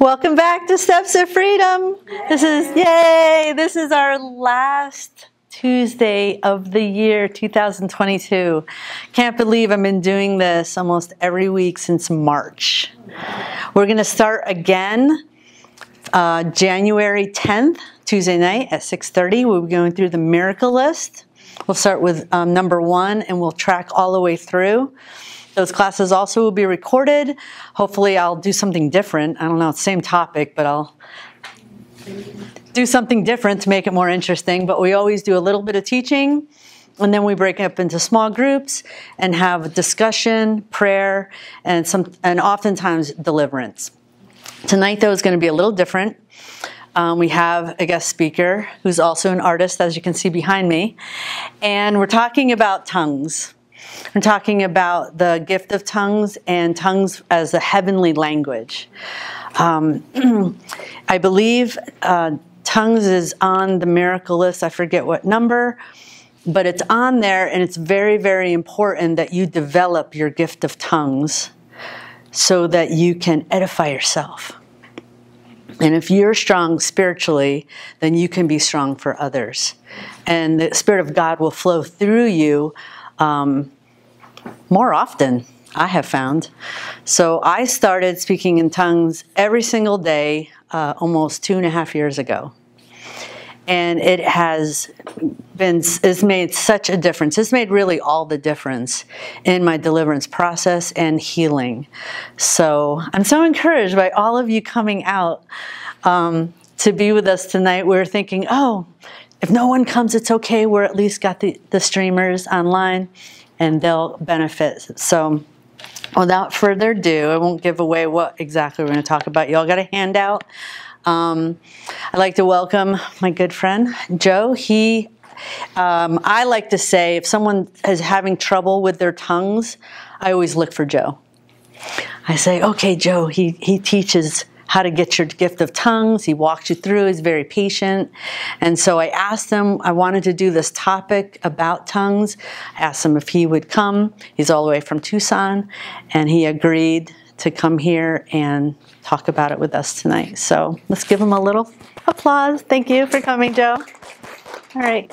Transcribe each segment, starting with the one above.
Welcome back to Steps of Freedom. This is, yay, this is our last Tuesday of the year 2022. Can't believe I've been doing this almost every week since March. We're going to start again uh, January 10th, Tuesday night at 6.30. We'll be going through the miracle list. We'll start with um, number one and we'll track all the way through. Those classes also will be recorded. Hopefully I'll do something different. I don't know, same topic, but I'll do something different to make it more interesting. But we always do a little bit of teaching, and then we break up into small groups and have discussion, prayer, and some, and oftentimes deliverance. Tonight, though, is going to be a little different. Um, we have a guest speaker who's also an artist, as you can see behind me, and we're talking about tongues. I'm talking about the gift of tongues and tongues as a heavenly language. Um, I believe uh, tongues is on the miracle list. I forget what number, but it's on there, and it's very, very important that you develop your gift of tongues so that you can edify yourself. And if you're strong spiritually, then you can be strong for others. And the Spirit of God will flow through you um, more often, I have found. So I started speaking in tongues every single day uh, almost two and a half years ago. And it has been, it's made such a difference. It's made really all the difference in my deliverance process and healing. So I'm so encouraged by all of you coming out um, to be with us tonight. We're thinking, oh, if no one comes, it's okay. We're at least got the, the streamers online and they'll benefit. So without further ado, I won't give away what exactly we're going to talk about. You all got a handout. Um, I'd like to welcome my good friend Joe. He, um, I like to say, if someone is having trouble with their tongues, I always look for Joe. I say, okay, Joe, he, he teaches how to get your gift of tongues. He walks you through, he's very patient. And so I asked him, I wanted to do this topic about tongues. I asked him if he would come. He's all the way from Tucson, and he agreed to come here and talk about it with us tonight. So let's give him a little applause. Thank you for coming, Joe. All right.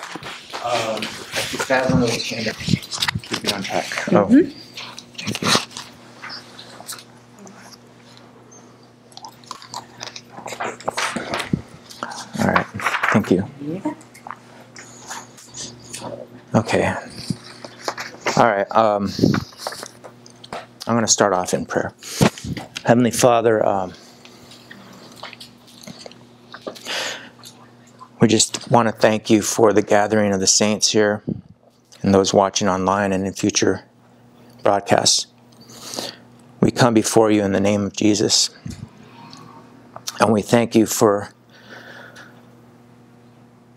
Um, keep that on the Keep it on track. Oh, Mhm. thank you. All right, thank you. Okay. All right. Um, I'm going to start off in prayer. Heavenly Father, um, we just want to thank you for the gathering of the saints here and those watching online and in future broadcasts. We come before you in the name of Jesus. And we thank you for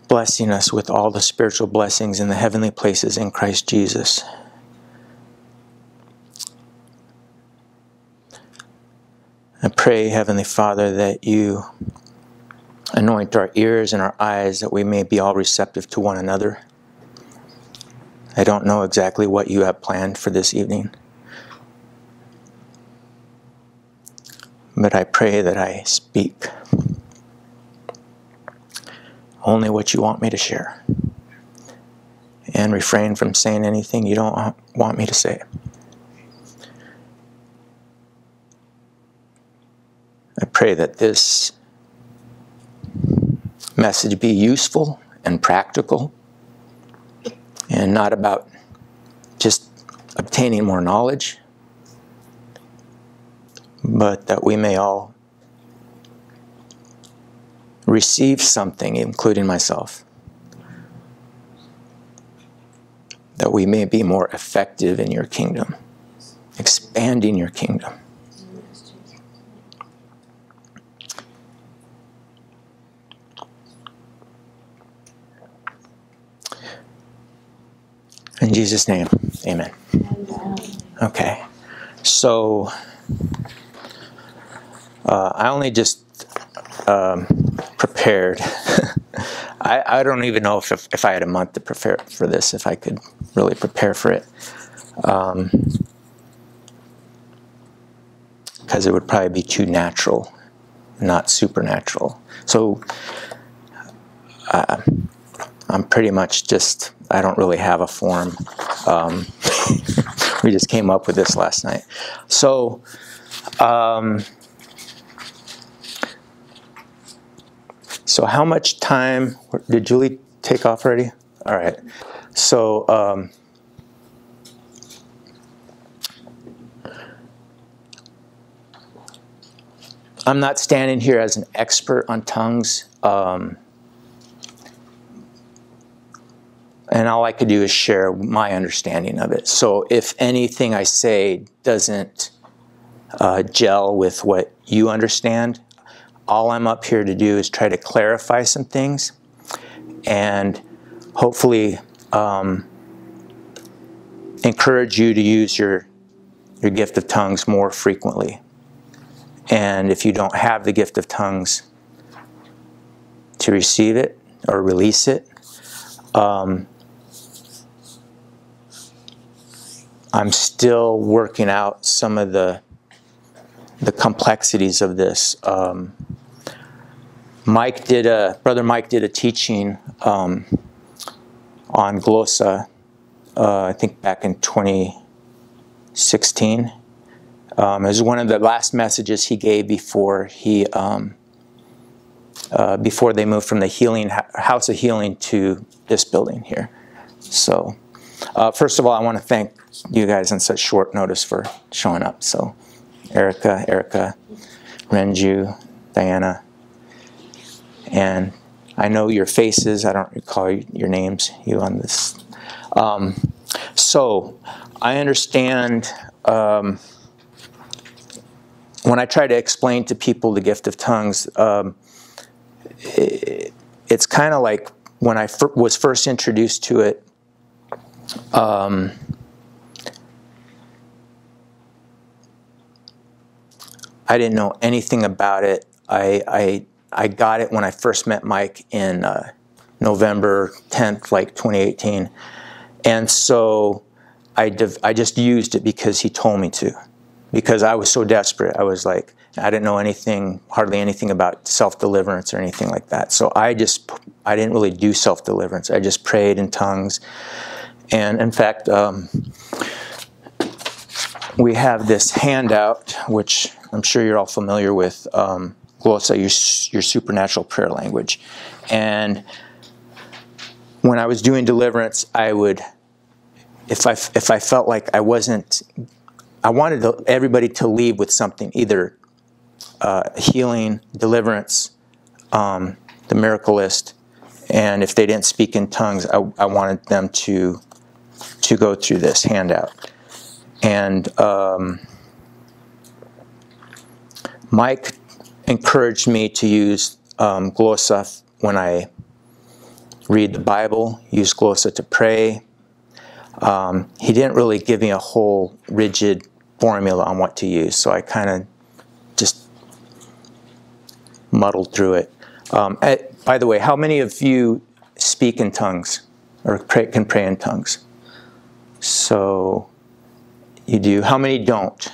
blessing us with all the spiritual blessings in the heavenly places in Christ Jesus. I pray, Heavenly Father, that you anoint our ears and our eyes that we may be all receptive to one another. I don't know exactly what you have planned for this evening, but I pray that I speak only what you want me to share and refrain from saying anything you don't want me to say. I pray that this message be useful and practical and not about just obtaining more knowledge, but that we may all receive something, including myself, that we may be more effective in your kingdom, expanding your kingdom. In Jesus' name, amen. Okay, so uh, I only just um, prepared. I, I don't even know if, if, I had a month to prepare for this, if I could really prepare for it. Because it would probably be too natural not supernatural. So uh, I'm pretty much just, I don't really have a form. Um, we just came up with this last night. So, um, so how much time did Julie take off already? All right. So, um, I'm not standing here as an expert on tongues. Um, and all I could do is share my understanding of it. So if anything I say doesn't uh, gel with what you understand, all I'm up here to do is try to clarify some things and hopefully um, encourage you to use your, your gift of tongues more frequently. And if you don't have the gift of tongues, to receive it or release it. Um, I'm still working out some of the the complexities of this. Um, Mike did a brother Mike did a teaching um, on glossa, uh, I think back in 2016. Um, it was one of the last messages he gave before he um, uh, before they moved from the healing house of healing to this building here. So, uh, first of all, I want to thank you guys on such short notice for showing up. So, Erica, Erica, Renju, Diana, and I know your faces. I don't recall your names. You on this. Um, so, I understand. Um, when I try to explain to people the gift of tongues, um, it, it's kind of like when I was first introduced to it. Um, I didn't know anything about it. I, I, I got it when I first met Mike in uh, November 10th, like 2018. And so I, I just used it because he told me to because I was so desperate. I was like, I didn't know anything, hardly anything about self-deliverance or anything like that. So I just, I didn't really do self-deliverance. I just prayed in tongues. And in fact, um, we have this handout, which I'm sure you're all familiar with, um, Glossa, your, your supernatural prayer language. And when I was doing deliverance, I would, if I, if I felt like I wasn't I wanted to, everybody to leave with something, either uh, healing, deliverance, um, the miracle list, and if they didn't speak in tongues, I, I, wanted them to to go through this handout. And um, Mike encouraged me to use um, glossa when I read the Bible, use glossa to pray. Um, he didn't really give me a whole rigid formula on what to use, so I kind of just muddled through it. Um, at, eh, by the way, how many of you speak in tongues or pray, can pray in tongues? So you do. How many don't?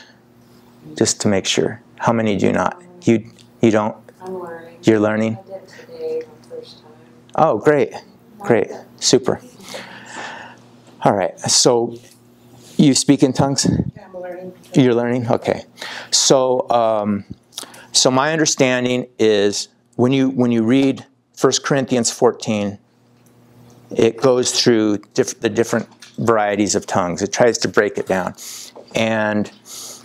Just to make sure. How many do not? You you don't. I'm learning. You're learning. I did today the first time. Oh, great, great, super. All right. So you speak in tongues? I'm learning. You're learning? Okay. So, um, so my understanding is when you when you read 1 Corinthians 14, it goes through diff the different varieties of tongues. It tries to break it down. And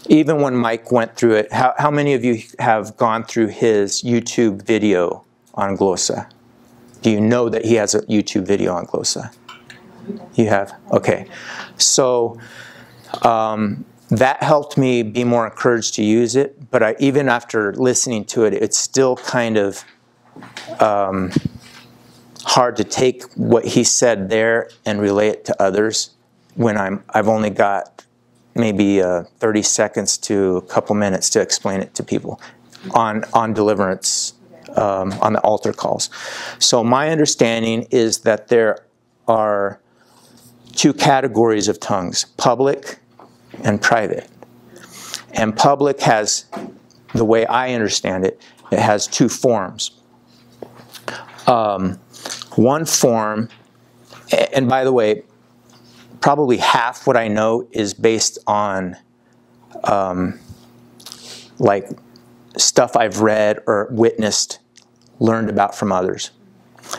even when Mike went through it, how, how many of you have gone through his YouTube video on Glossa? Do you know that he has a YouTube video on Glossa? You have? Okay. So um, that helped me be more encouraged to use it. But I, even after listening to it, it's still kind of um, hard to take what he said there and relay it to others when I'm, I've only got maybe uh, 30 seconds to a couple minutes to explain it to people on, on deliverance, um, on the altar calls. So my understanding is that there are two categories of tongues, public and private. And public has the way I understand it, it has two forms. Um, one form, and by the way, probably half what I know is based on um, like stuff I've read or witnessed, learned about from others.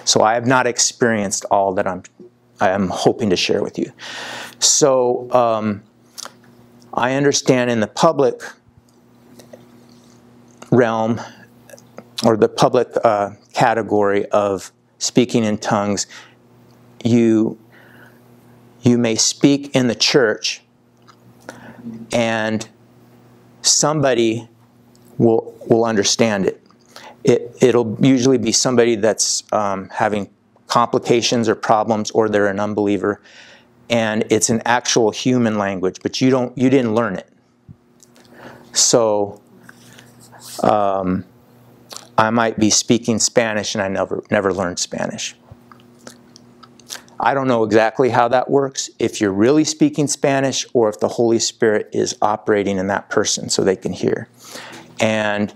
So I have not experienced all that I'm I am hoping to share with you. So um, I understand in the public realm or the public uh, category of speaking in tongues, you you may speak in the church and somebody will will understand it. It it'll usually be somebody that's um, having complications or problems, or they're an unbeliever, and it's an actual human language, but you don't you didn't learn it. So um, I might be speaking Spanish and I never never learned Spanish. I don't know exactly how that works, if you're really speaking Spanish or if the Holy Spirit is operating in that person so they can hear. And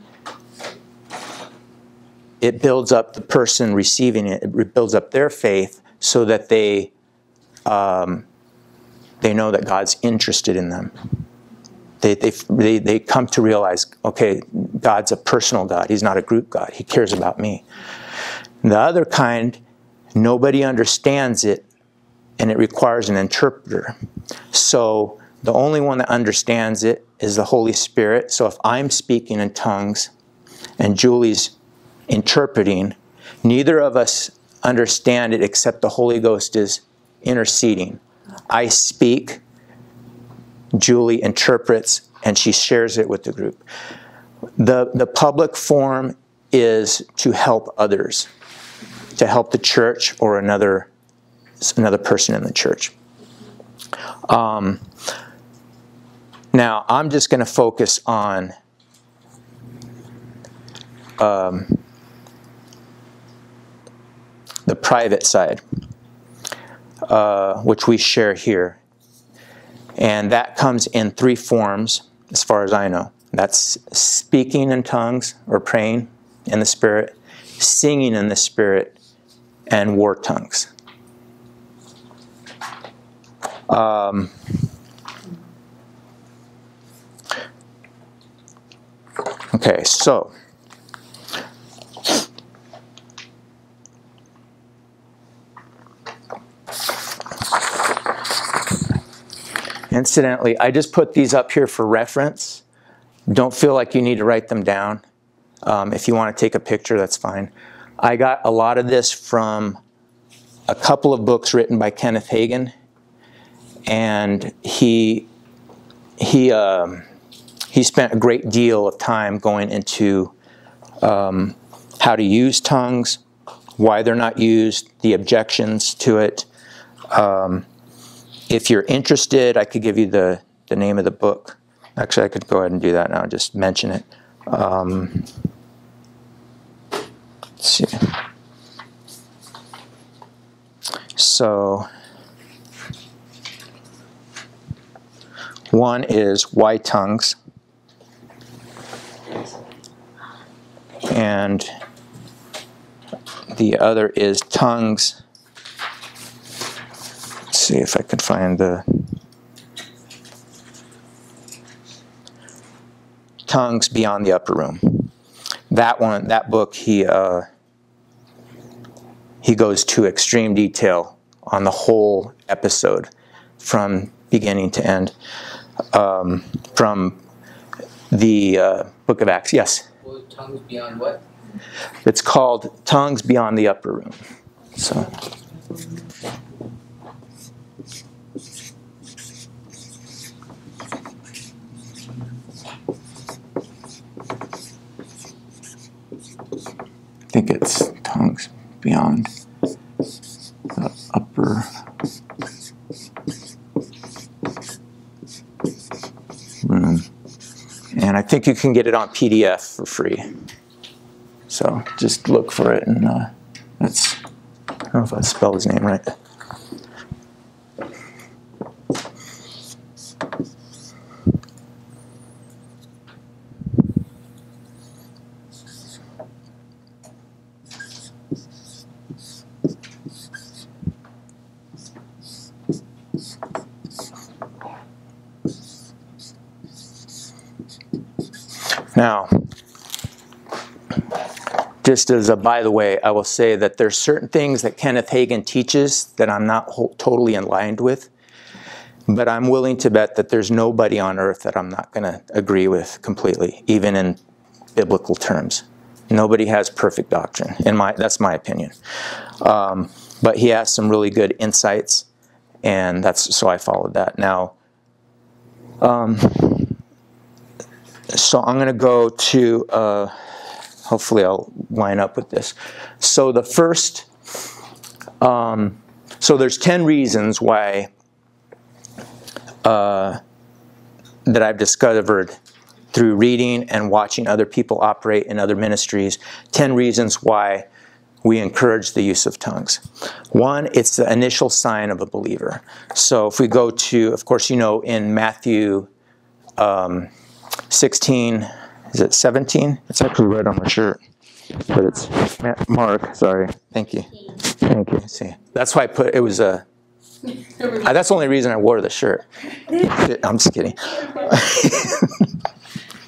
it builds up the person receiving it, it builds up their faith so that they, um, they know that God's interested in them. They, they, they, they come to realize, okay, God's a personal God. He's not a group God. He cares about me. The other kind Nobody understands it, and it requires an interpreter. So the only one that understands it is the Holy Spirit. So if I'm speaking in tongues and Julie's interpreting, neither of us understand it except the Holy Ghost is interceding. I speak, Julie interprets, and she shares it with the group. The, the public form is to help others to help the church or another another person in the church. Um, now, I'm just going to focus on um, the private side, uh, which we share here. And that comes in three forms, as far as I know. That's speaking in tongues or praying in the Spirit, singing in the Spirit, and war tongues. Um, okay, so incidentally, I just put these up here for reference. Don't feel like you need to write them down. Um, if you want to take a picture, that's fine. I got a lot of this from a couple of books written by Kenneth Hagin, and he he um, he spent a great deal of time going into um, how to use tongues, why they're not used, the objections to it. Um, if you're interested, I could give you the the name of the book. Actually, I could go ahead and do that now. Just mention it. Um, see. So one is Why Tongues, and the other is tongues. Let's see if I can find the tongues beyond the upper room. That one, that book, he uh, he goes to extreme detail on the whole episode from beginning to end. Um, from the uh, book of Acts, yes? Well, tongues beyond what? It's called Tongues Beyond the Upper Room. So. Think it's tongues beyond the upper room. And I think you can get it on PDF for free. So just look for it and uh, that's, I don't know if I spelled his name right. Now, just as a by the way, I will say that there's certain things that Kenneth Hagin teaches that I'm not totally line with, but I'm willing to bet that there's nobody on earth that I'm not going to agree with completely, even in biblical terms. Nobody has perfect doctrine. In my, that's my opinion. Um, but he has some really good insights, and that's so I followed that. Now, um, so I'm going to go to. Uh, hopefully, I'll line up with this. So the first. Um, so there's ten reasons why uh, that I've discovered through reading and watching other people operate in other ministries. Ten reasons why we encourage the use of tongues. One, it's the initial sign of a believer. So if we go to, of course, you know, in Matthew um, 16, is it 17? It's actually right on my shirt, but it's Mark. Sorry. Thank you. Thank you. See, that's why I put it was a. Uh, that's the only reason I wore the shirt. I'm just kidding.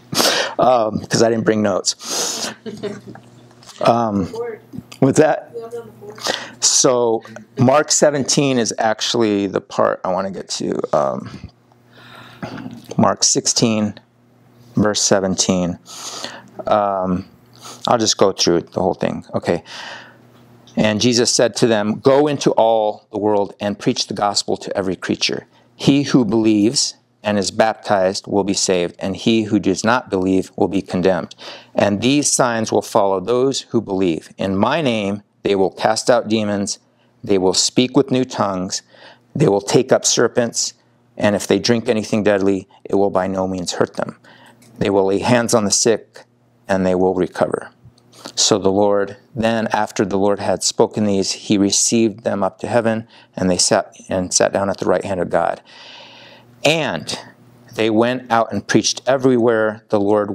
Because um, I didn't bring notes. Um, with that, so Mark 17 is actually the part I want to get to. Um, Mark 16, verse 17. Um, I'll just go through the whole thing. Okay. And Jesus said to them, Go into all the world and preach the gospel to every creature. He who believes and is baptized will be saved, and he who does not believe will be condemned. And these signs will follow those who believe. In my name, they will cast out demons, they will speak with new tongues, they will take up serpents, and if they drink anything deadly, it will by no means hurt them. They will lay hands on the sick, and they will recover. So the Lord, then after the Lord had spoken these, he received them up to heaven, and they sat and sat down at the right hand of God. And they went out and preached everywhere, the Lord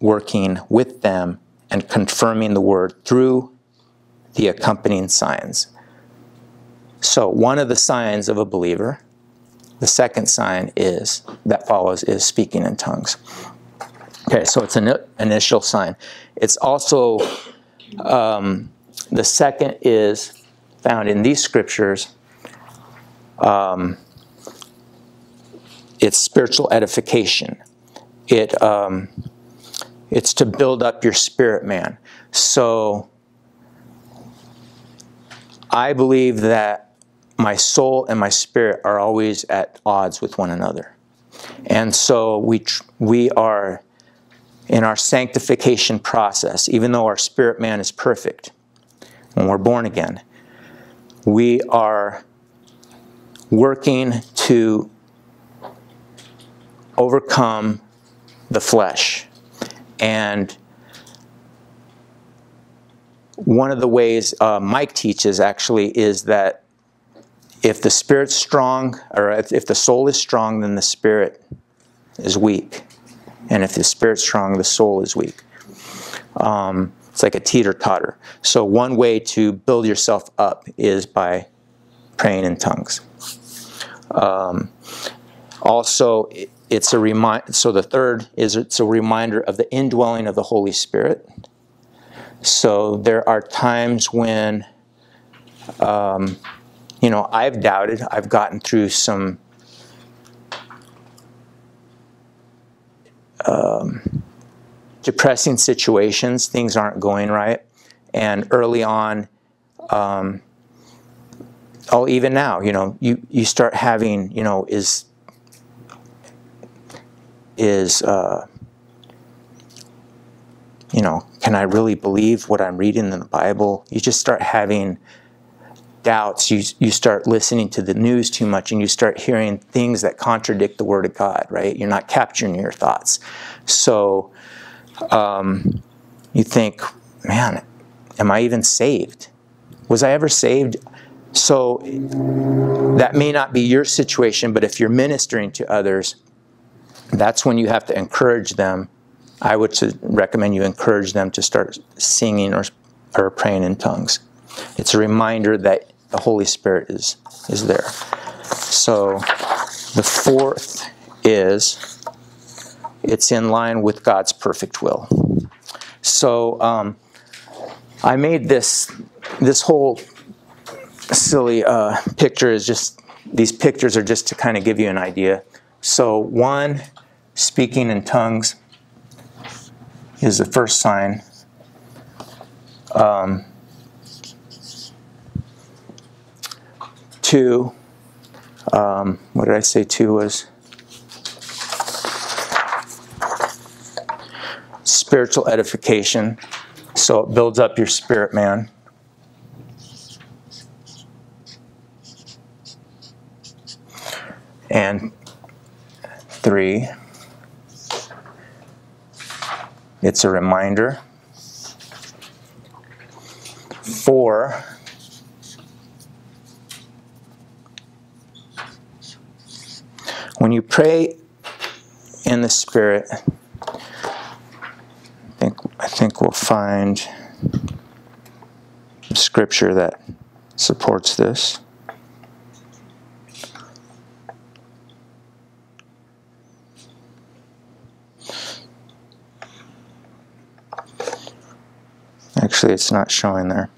working with them and confirming the word through the accompanying signs. So, one of the signs of a believer, the second sign is that follows is speaking in tongues. Okay, so it's an initial sign. It's also um, the second is found in these scriptures. Um, it's spiritual edification. It um, it's to build up your spirit man. So I believe that my soul and my spirit are always at odds with one another, and so we we are in our sanctification process. Even though our spirit man is perfect when we're born again, we are working to overcome the flesh. And one of the ways uh, Mike teaches actually is that if the spirit's strong, or if, if the soul is strong, then the spirit is weak. And if the spirit's strong, the soul is weak. Um, it's like a teeter totter. So, one way to build yourself up is by praying in tongues. Um, also, it's a remind. So the third is it's a reminder of the indwelling of the Holy Spirit. So there are times when, um, you know, I've doubted. I've gotten through some um, depressing situations. Things aren't going right, and early on. Um, oh, even now, you know, you, you start having, you know, is is, uh, you know, can I really believe what I'm reading in the Bible? You just start having doubts. You, you start listening to the news too much and you start hearing things that contradict the Word of God, right? You're not capturing your thoughts. So um, you think, man, am I even saved? Was I ever saved? So that may not be your situation, but if you're ministering to others, that's when you have to encourage them. I would recommend you encourage them to start singing or, or praying in tongues. It's a reminder that the Holy Spirit is, is there. So the fourth is it's in line with God's perfect will. So um, I made this this whole silly uh, picture is just these pictures are just to kind of give you an idea. So one, speaking in tongues is the first sign. Um, two, um, what did I say two was? Spiritual edification. So it builds up your spirit man. And three, it's a reminder. Four, when you pray in the Spirit, I think, I think we'll find scripture that supports this. Actually, it's not showing there.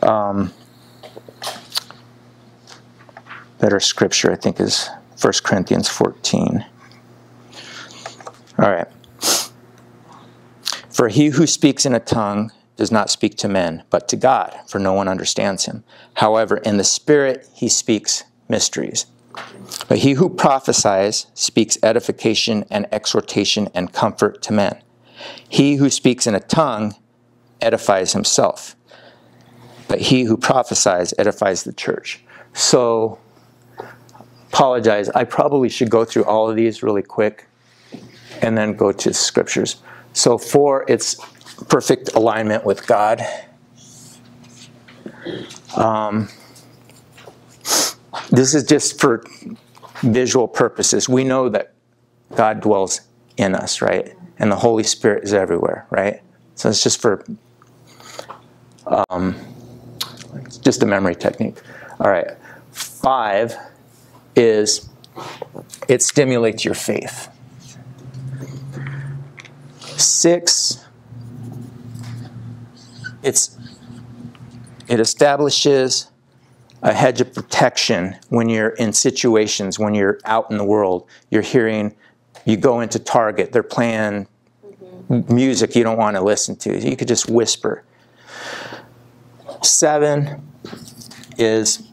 Um, better scripture, I think, is 1 Corinthians 14. All right. For he who speaks in a tongue does not speak to men, but to God, for no one understands him. However, in the Spirit he speaks mysteries. But he who prophesies speaks edification and exhortation and comfort to men. He who speaks in a tongue edifies himself. But he who prophesies edifies the church. So, apologize. I probably should go through all of these really quick and then go to scriptures. So, four, it's perfect alignment with God. Um, this is just for visual purposes. We know that God dwells in us, right? And the Holy Spirit is everywhere, right? So it's just for um, just a memory technique. All right. Five is it stimulates your faith. Six, it's it establishes a hedge of protection when you're in situations when you're out in the world. You're hearing, you go into Target, they're playing mm-hmm. music you don't want to listen to. You could just whisper. Seven is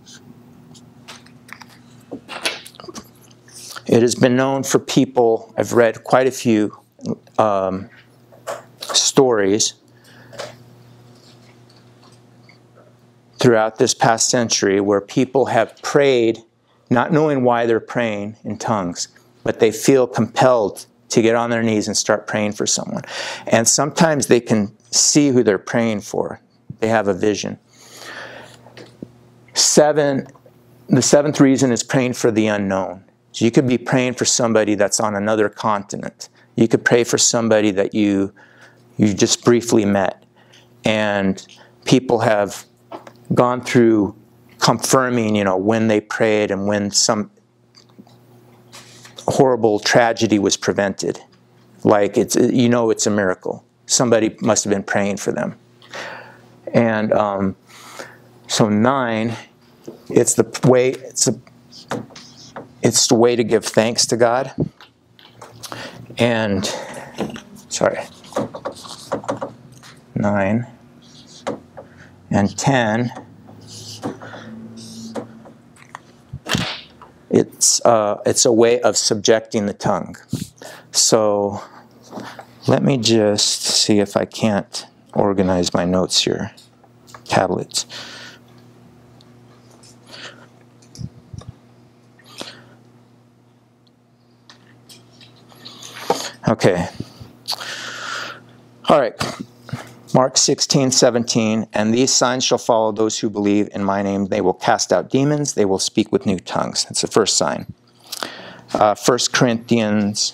it has been known for people, I've read quite a few um, stories throughout this past century where people have prayed not knowing why they're praying in tongues, but they feel compelled to get on their knees and start praying for someone. And sometimes they can see who they're praying for, they have a vision. Seven, the seventh reason is praying for the unknown. So you could be praying for somebody that's on another continent. You could pray for somebody that you you just briefly met. And people have gone through confirming, you know, when they prayed and when some horrible tragedy was prevented. Like it's you know it's a miracle. Somebody must have been praying for them. And um, so nine, it's the way it's a it's the way to give thanks to God. And sorry, nine and ten. It's uh, it's a way of subjecting the tongue. So let me just see if I can't organize my notes here. Tablets. Okay. All right. Mark 16, 17. And these signs shall follow those who believe in my name. They will cast out demons. They will speak with new tongues. That's the first sign. Uh, 1 Corinthians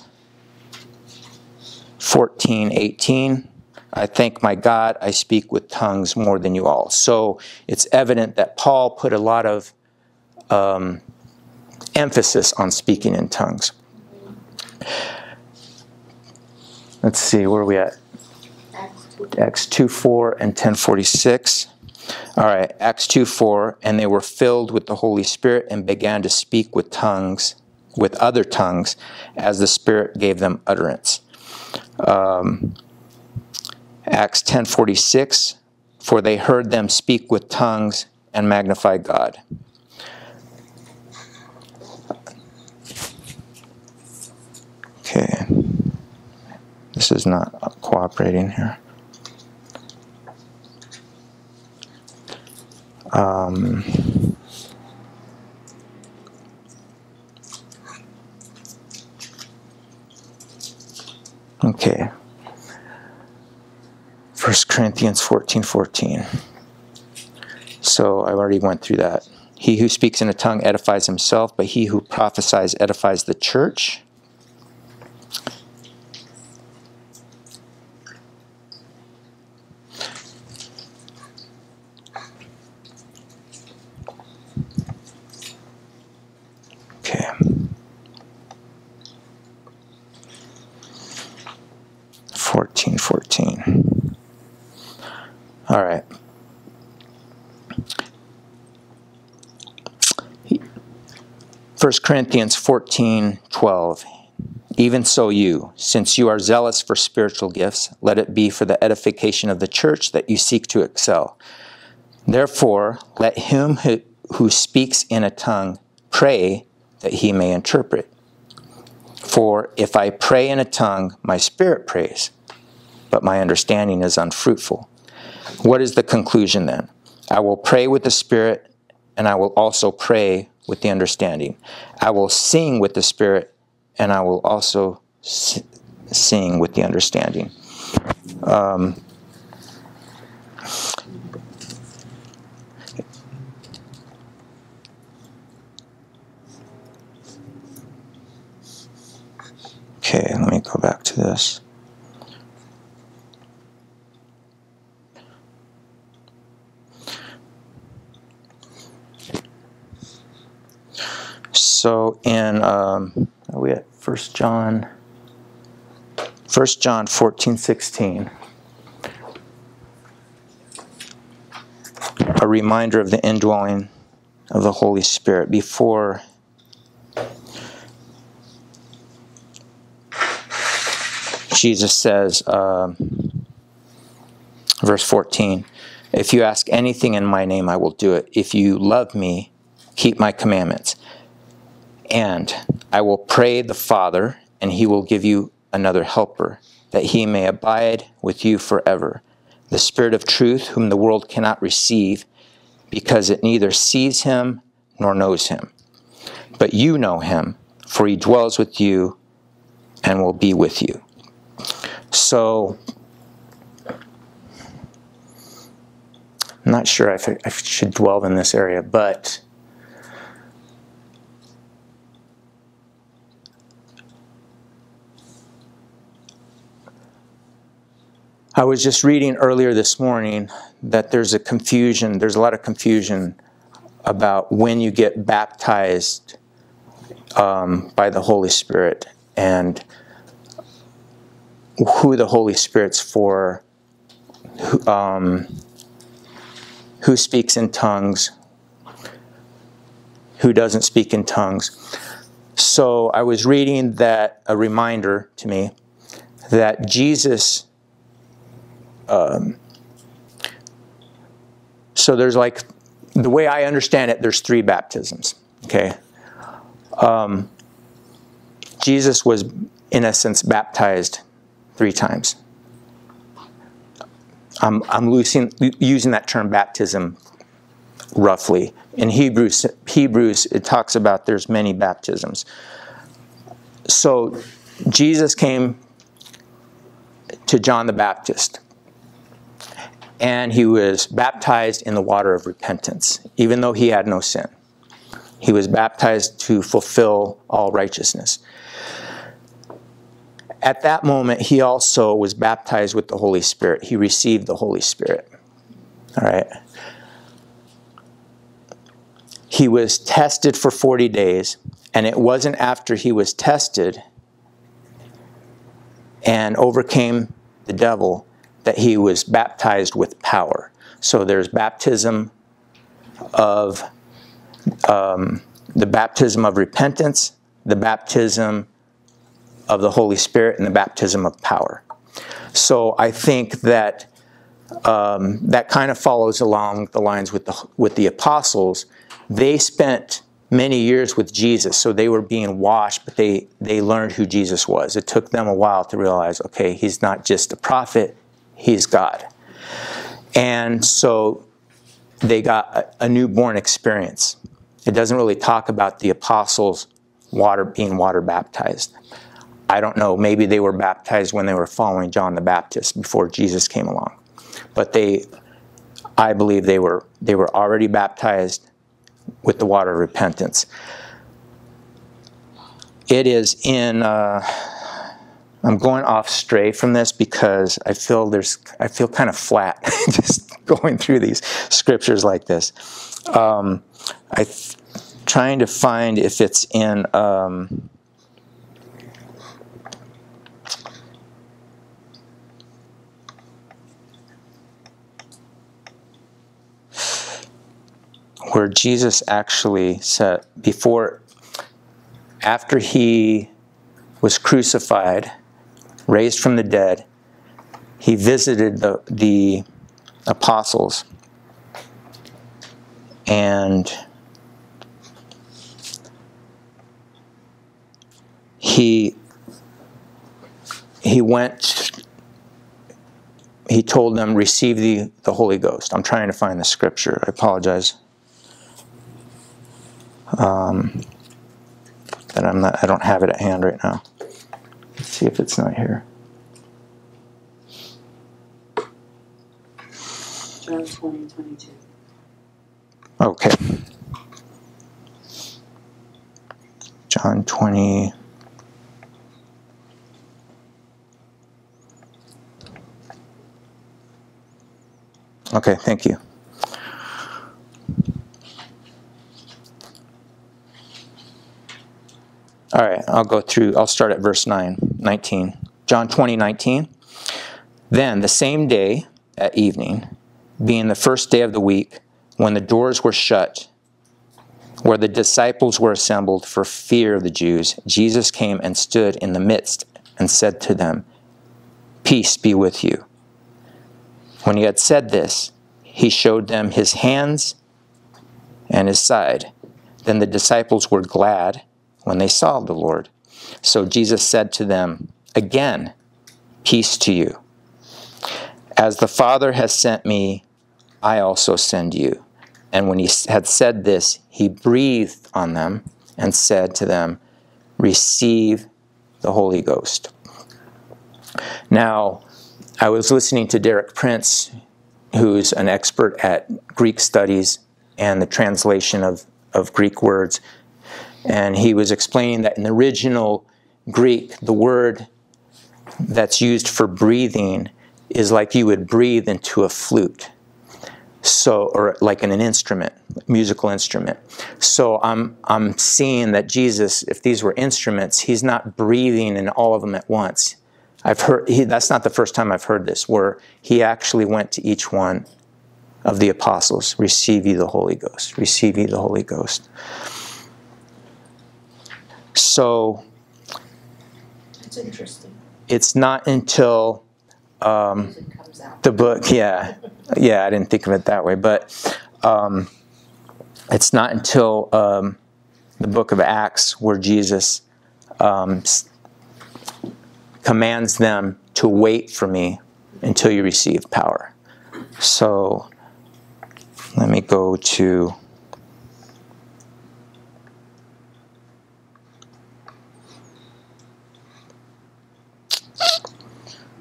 14, 18. I thank my God, I speak with tongues more than you all. So it's evident that Paul put a lot of um, emphasis on speaking in tongues. Let's see, where are we at? Acts 2 4 and 1046. All right, Acts 2 4. And they were filled with the Holy Spirit and began to speak with tongues, with other tongues, as the Spirit gave them utterance. Um, Acts 10 46. For they heard them speak with tongues and magnify God. Okay. This is not cooperating here. Um, okay. 1 Corinthians 14 14. So I already went through that. He who speaks in a tongue edifies himself, but he who prophesies edifies the church. 1 Corinthians 14 12. Even so, you, since you are zealous for spiritual gifts, let it be for the edification of the church that you seek to excel. Therefore, let him who, who speaks in a tongue pray that he may interpret. For if I pray in a tongue, my spirit prays, but my understanding is unfruitful. What is the conclusion then? I will pray with the spirit, and I will also pray with the understanding. I will sing with the spirit, and I will also sing with the understanding. Um, Okay, let me go back to this. So in um, we at First John? First John fourteen sixteen. A reminder of the indwelling of the Holy Spirit before Jesus says, um, verse 14, if you ask anything in my name, I will do it. If you love me, keep my commandments. And I will pray the Father, and he will give you another helper, that he may abide with you forever. The Spirit of truth, whom the world cannot receive, because it neither sees him nor knows him. But you know him, for he dwells with you and will be with you. So, I'm not sure if I, should dwell in this area, but I was just reading earlier this morning that there's a confusion, there's a lot of confusion about when you get baptized um, by the Holy Spirit and who the Holy Spirit's for, who, um, who speaks in tongues, who doesn't speak in tongues. So I was reading that, a reminder to me, that Jesus, um, so there's like, the way I understand it, there's three baptisms, okay? Um, Jesus was, in essence, baptized three times. I'm, I'm using, using that term baptism roughly. In Hebrews, Hebrews, it talks about there's many baptisms. So Jesus came to John the Baptist, and he was baptized in the water of repentance, even though he had no sin. He was baptized to fulfill all righteousness. At that moment, he also was baptized with the Holy Spirit. He received the Holy Spirit. All right. He was tested for 40 days, and it wasn't after he was tested and overcame the devil, that he was baptized with power. So there's baptism of um, the baptism of repentance, the baptism of the Holy Spirit, and the baptism of power. So I think that um, that kind of follows along the lines with the with the apostles. They spent many years with Jesus, so they were being washed, but they they learned who Jesus was. It took them a while to realize, okay, he's not just a prophet, he's God. And so they got a, newborn experience. It doesn't really talk about the apostles water being water baptized. I don't know, maybe they were baptized when they were following John the Baptist before Jesus came along. But they I believe they were they were already baptized with the water of repentance. It is in uh, I'm going off stray from this because I feel there's I feel kind of flat just going through these scriptures like this. Um, I trying to find if it's in um, where Jesus actually said before after he was crucified raised from the dead he visited the, the apostles. And he he went he told them receive the, the holy ghost. I'm trying to find the scripture. I apologize. Um, that i'm not i don't have it at hand right now see if it's not here John 20, 22. okay john 20 Okay, thank you. All right, I'll go through, I'll start at verse 9, 19. John 20, 19. Then the same day at evening, being the first day of the week, when the doors were shut, where the disciples were assembled for fear of the Jews, Jesus came and stood in the midst and said to them, Peace be with you. When he had said this, he showed them his hands and his side. Then the disciples were glad when they saw the Lord. So Jesus said to them, Again, peace to you. As the Father has sent me, I also send you. And when he had said this, he breathed on them and said to them, Receive the Holy Ghost. Now, I was listening to Derek Prince, who's an expert at Greek studies and the translation of, of Greek words. And he was explaining that in the original Greek, the word that's used for breathing is like you would breathe into a flute. So, or like in an instrument, musical instrument. So I'm, I'm seeing that Jesus, if these were instruments, he's not breathing in all of them at once. I've heard, he, that's not the first time I've heard this, where he actually went to each one of the apostles, receive ye the Holy Ghost, receive ye the Holy Ghost. So It's interesting. it's not until um, It comes out. the book, yeah, yeah, I didn't think of it that way, but um, it's not until um, the book of Acts where Jesus um, s- commands them to wait for me until you receive power. So let me go to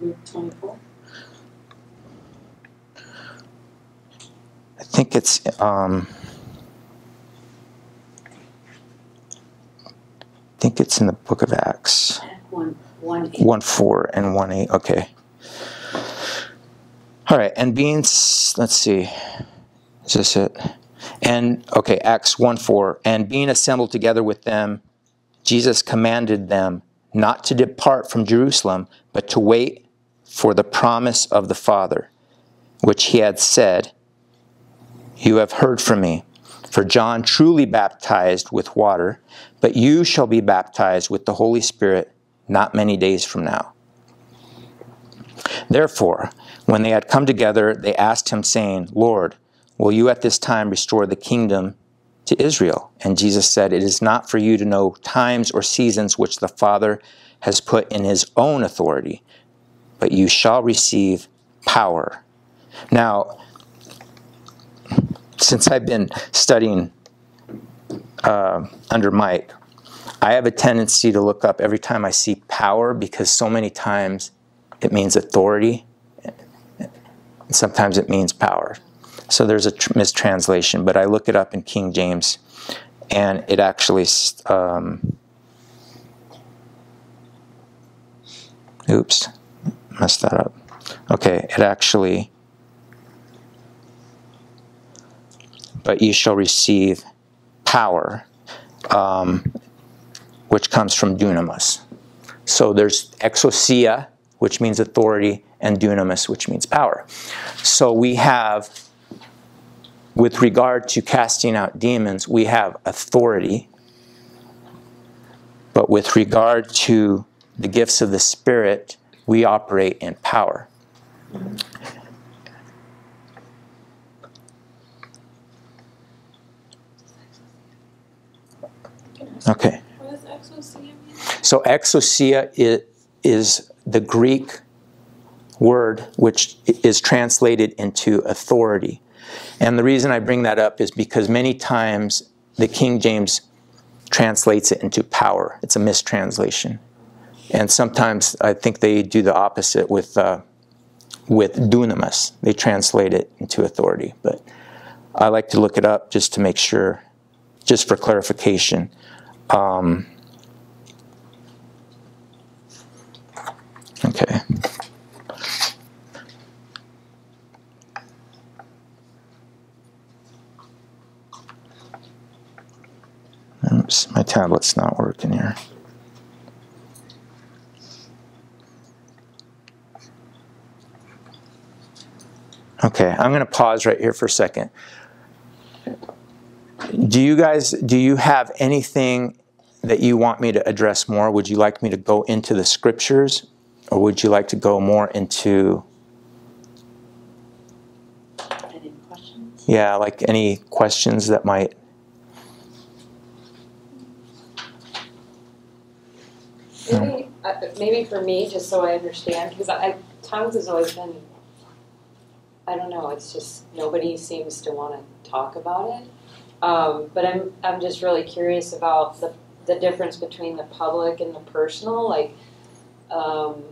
Luke 24. I think it's um, I think it's in the book of Acts. Act 1, 1, 8. One four and one eight. Okay. All right, and being let's see, is this it? And okay, Acts one four, and being assembled together with them, Jesus commanded them not to depart from Jerusalem, but to wait for the promise of the Father, which he had said, You have heard from me. For John truly baptized with water, but you shall be baptized with the Holy Spirit not many days from now. Therefore, when they had come together, they asked him, saying, Lord, will you at this time restore the kingdom to Israel? And Jesus said, It is not for you to know times or seasons which the Father has put in his own authority, but you shall receive power. Now, since I've been studying uh, under Mike, I have a tendency to look up every time I see power because so many times it means authority, and sometimes it means power. So there's a tr- mistranslation, but I look it up in King James, and it actually. Um, oops, messed that up. Okay, it actually. But ye shall receive power, um, which comes from dunamis. So there's exousia, which means authority, and dunamis, which means power. So we have, with regard to casting out demons, we have authority. But with regard to the gifts of the Spirit, we operate in power. Okay. What does exousia? So exousia is, is the Greek word which is translated into authority. And the reason I bring that up is because many times the King James translates it into power. It's a mistranslation. And sometimes I think they do the opposite with, uh, with dunamis. They translate it into authority. But I like to look it up just to make sure, just for clarification. Um, okay. Oops, my tablet's not working here. Okay, I'm going to pause right here for a second. Do you guys do you have anything that you want me to address more? Would you like me to go into the scriptures or would you like to go more into Any questions? yeah, like any questions that might Maybe, uh, maybe for me, just so I understand, because tongues has always been, I don't know, it's just, nobody seems to want to talk about it. Um, but I'm, I'm just really curious about the, the difference between the public and the personal, like, um,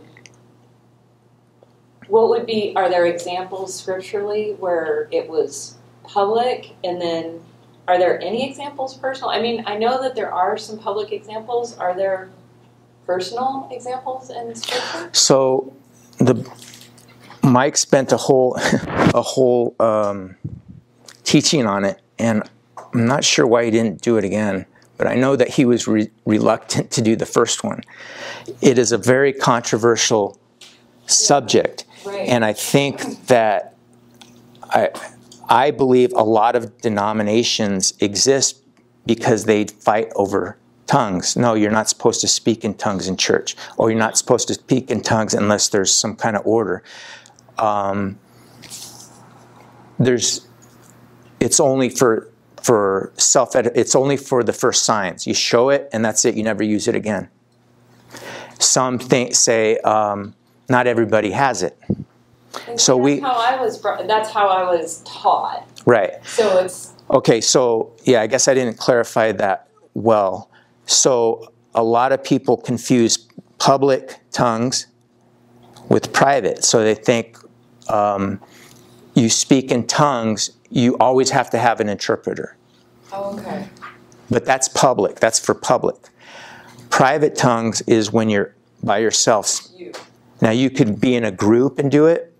what would be, are there examples scripturally where it was public and then, are there any examples personal? I mean, I know that there are some public examples, are there personal examples in scripture? So the Mike spent a whole a whole um, teaching on it, and I'm not sure why he didn't do it again. But I know that he was re- reluctant to do the first one. It is a very controversial subject, Right. and I think that I I believe a lot of denominations exist because they fight over tongues. No, you're not supposed to speak in tongues in church, or you're not supposed to speak in tongues unless there's some kind of order. Um, there's, it's only for for self. It's only for the first signs. You show it, and that's it. You never use it again. Some think say um, not everybody has it. And So that's we- how I was. brought- That's how I was taught. Right. So it's Okay, so yeah, I guess I didn't clarify that well. So a lot of people confuse public tongues with private. So they think um, you speak in tongues, you always have to have an interpreter. oh, okay. But that's public, that's for public. Private tongues is when you're by yourself. You. Now you could be in a group and do it.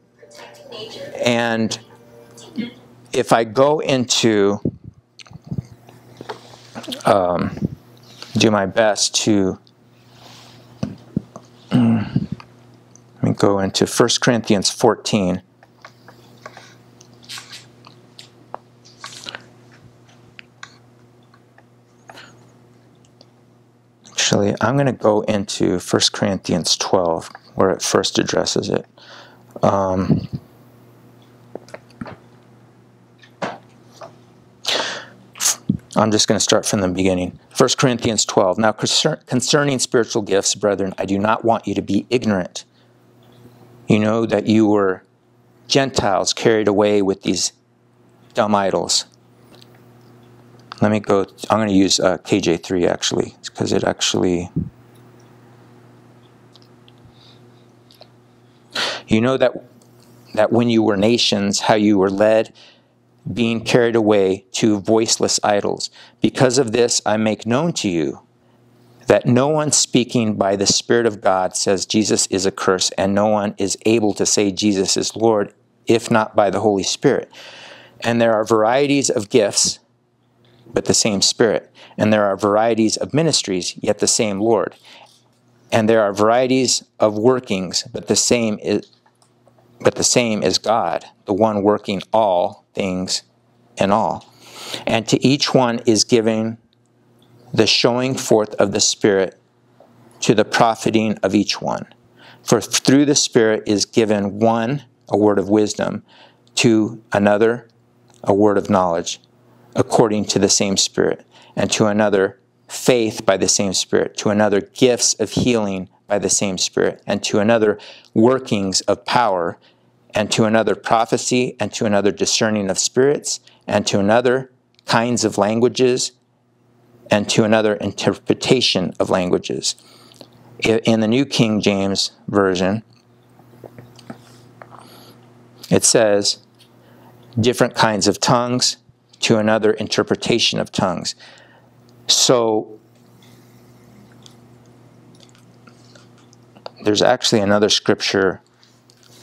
And if I go into um, do my best to go into 1 Corinthians 14. Actually, I'm going to go into 1 Corinthians 12, where it first addresses it. Um, I'm just going to start from the beginning. 1 Corinthians 12. Now, concerning spiritual gifts, brethren, I do not want you to be ignorant. You know that you were Gentiles carried away with these dumb idols. Let me go, I'm going to use uh, KJ3 actually, because it actually. You know that, that when you were nations, how you were led being carried away to voiceless idols. Because of this, I make known to you that no one speaking by the Spirit of God says Jesus is a curse, and no one is able to say Jesus is Lord if not by the Holy Spirit. And there are varieties of gifts, but the same Spirit. And there are varieties of ministries, yet the same Lord. And there are varieties of workings, but the same is but the same is God, the one working all things in all. And to each one is given the showing forth of the Spirit to the profiting of each one. For through the Spirit is given one a word of wisdom, to another a word of knowledge, according to the same Spirit, and to another faith by the same Spirit, to another gifts of healing by the same Spirit, and to another workings of power and to another prophecy, and to another discerning of spirits, and to another kinds of languages, and to another interpretation of languages. In the New King James Version, it says, different kinds of tongues, to another interpretation of tongues. So, there's actually another scripture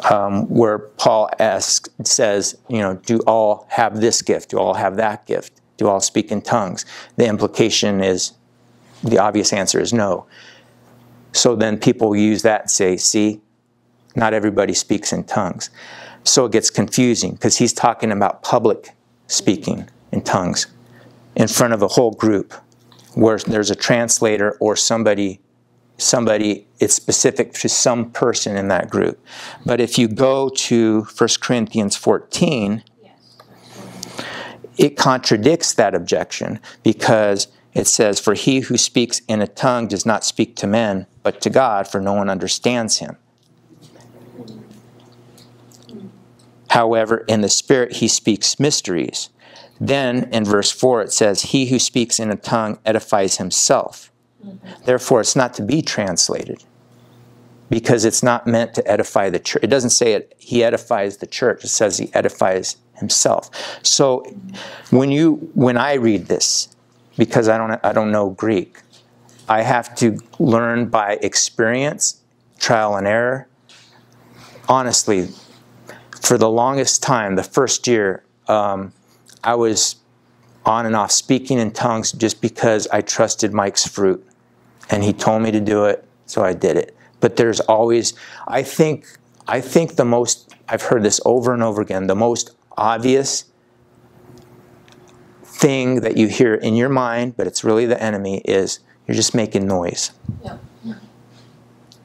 um, where Paul asks, says, you know, do all have this gift? Do all have that gift? Do all speak in tongues? The implication is, the obvious answer is no. So then people use that and say, see, not everybody speaks in tongues. So it gets confusing because he's talking about public speaking in tongues in front of a whole group where there's a translator or somebody somebody, it's specific to some person in that group. But if you go to 1 Corinthians 14, it contradicts that objection because it says, For he who speaks in a tongue does not speak to men, but to God, for no one understands him. However, in the Spirit he speaks mysteries. Then in verse 4 it says, He who speaks in a tongue edifies himself. Therefore, it's not to be translated because it's not meant to edify the church. It doesn't say it, he edifies the church. It says he edifies himself. So when you when I read this, because I don't I don't know Greek, I have to learn by experience, trial and error. Honestly, for the longest time, the first year, um, I was on and off speaking in tongues just because I trusted Mike's fruit and he told me to do it, so I did it. But there's always, I think, I think the most, I've heard this over and over again, the most obvious thing that you hear in your mind, but it's really the enemy, is you're just making noise. Yeah.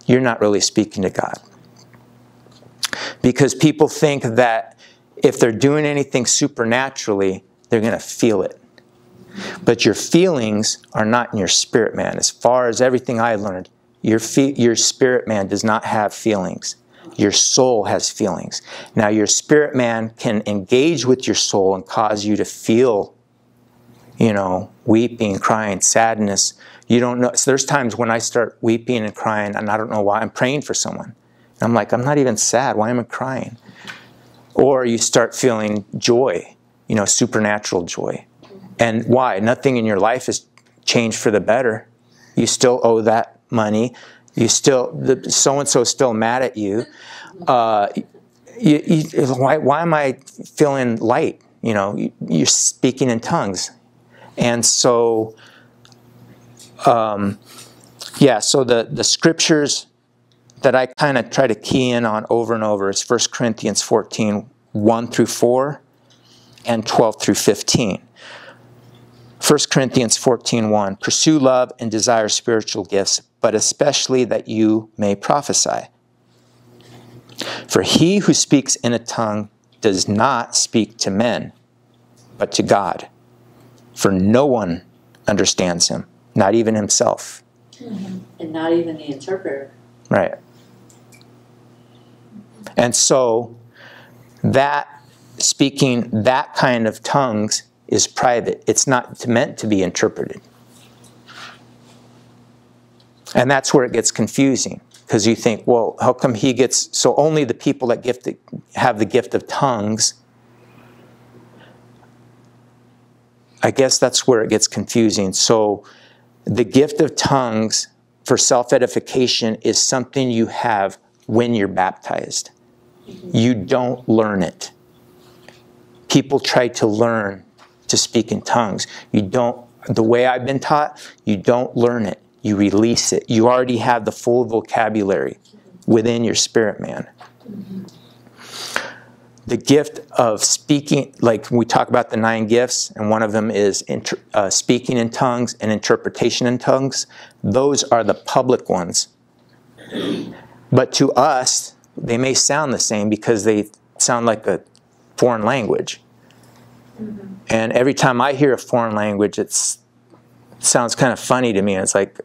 You're not really speaking to God. Because people think that if they're doing anything supernaturally, they're going to feel it. But your feelings are not in your spirit man. As far as everything I learned, your, your spirit man does not have feelings. Your soul has feelings. Now, your spirit man can engage with your soul and cause you to feel, you know, weeping, crying, sadness. You don't know. So there's times when I start weeping and crying, and I don't know why. I'm praying for someone. And I'm like, I'm not even sad. Why am I crying? Or you start feeling joy, you know, supernatural joy. And why? Nothing in your life has changed for the better. You still owe that money. You still, the so and so is still mad at you. Uh, you, you. why, why am I feeling light? You know, you're speaking in tongues. And so, um, yeah, so the, the scriptures that I kind of try to key in on over and over is 1 Corinthians 14 1 through 4 and 12 through 15. 1 Corinthians 14 1 Pursue love and desire spiritual gifts, but especially that you may prophesy. For he who speaks in a tongue does not speak to men, but to God. For no one understands him, not even himself. Mm-hmm. And not even the interpreter. Right. And so that speaking that kind of tongues is private. It's not meant to be interpreted. And that's where it gets confusing because you think, well, how come he gets so only the people that gift have the gift of tongues? I guess that's where it gets confusing. So the gift of tongues for self edification is something you have when you're baptized. You don't learn it. People try to learn to speak in tongues. You don't, the way I've been taught, you don't learn it. You release it. You already have the full vocabulary within your spirit man. The gift of speaking, like we talk about the nine gifts, and one of them is inter, uh, speaking in tongues and interpretation in tongues. Those are the public ones. But to us, they may sound the same because they sound like a foreign language. And every time I hear a foreign language, it's it sounds kind of funny to me. It's like,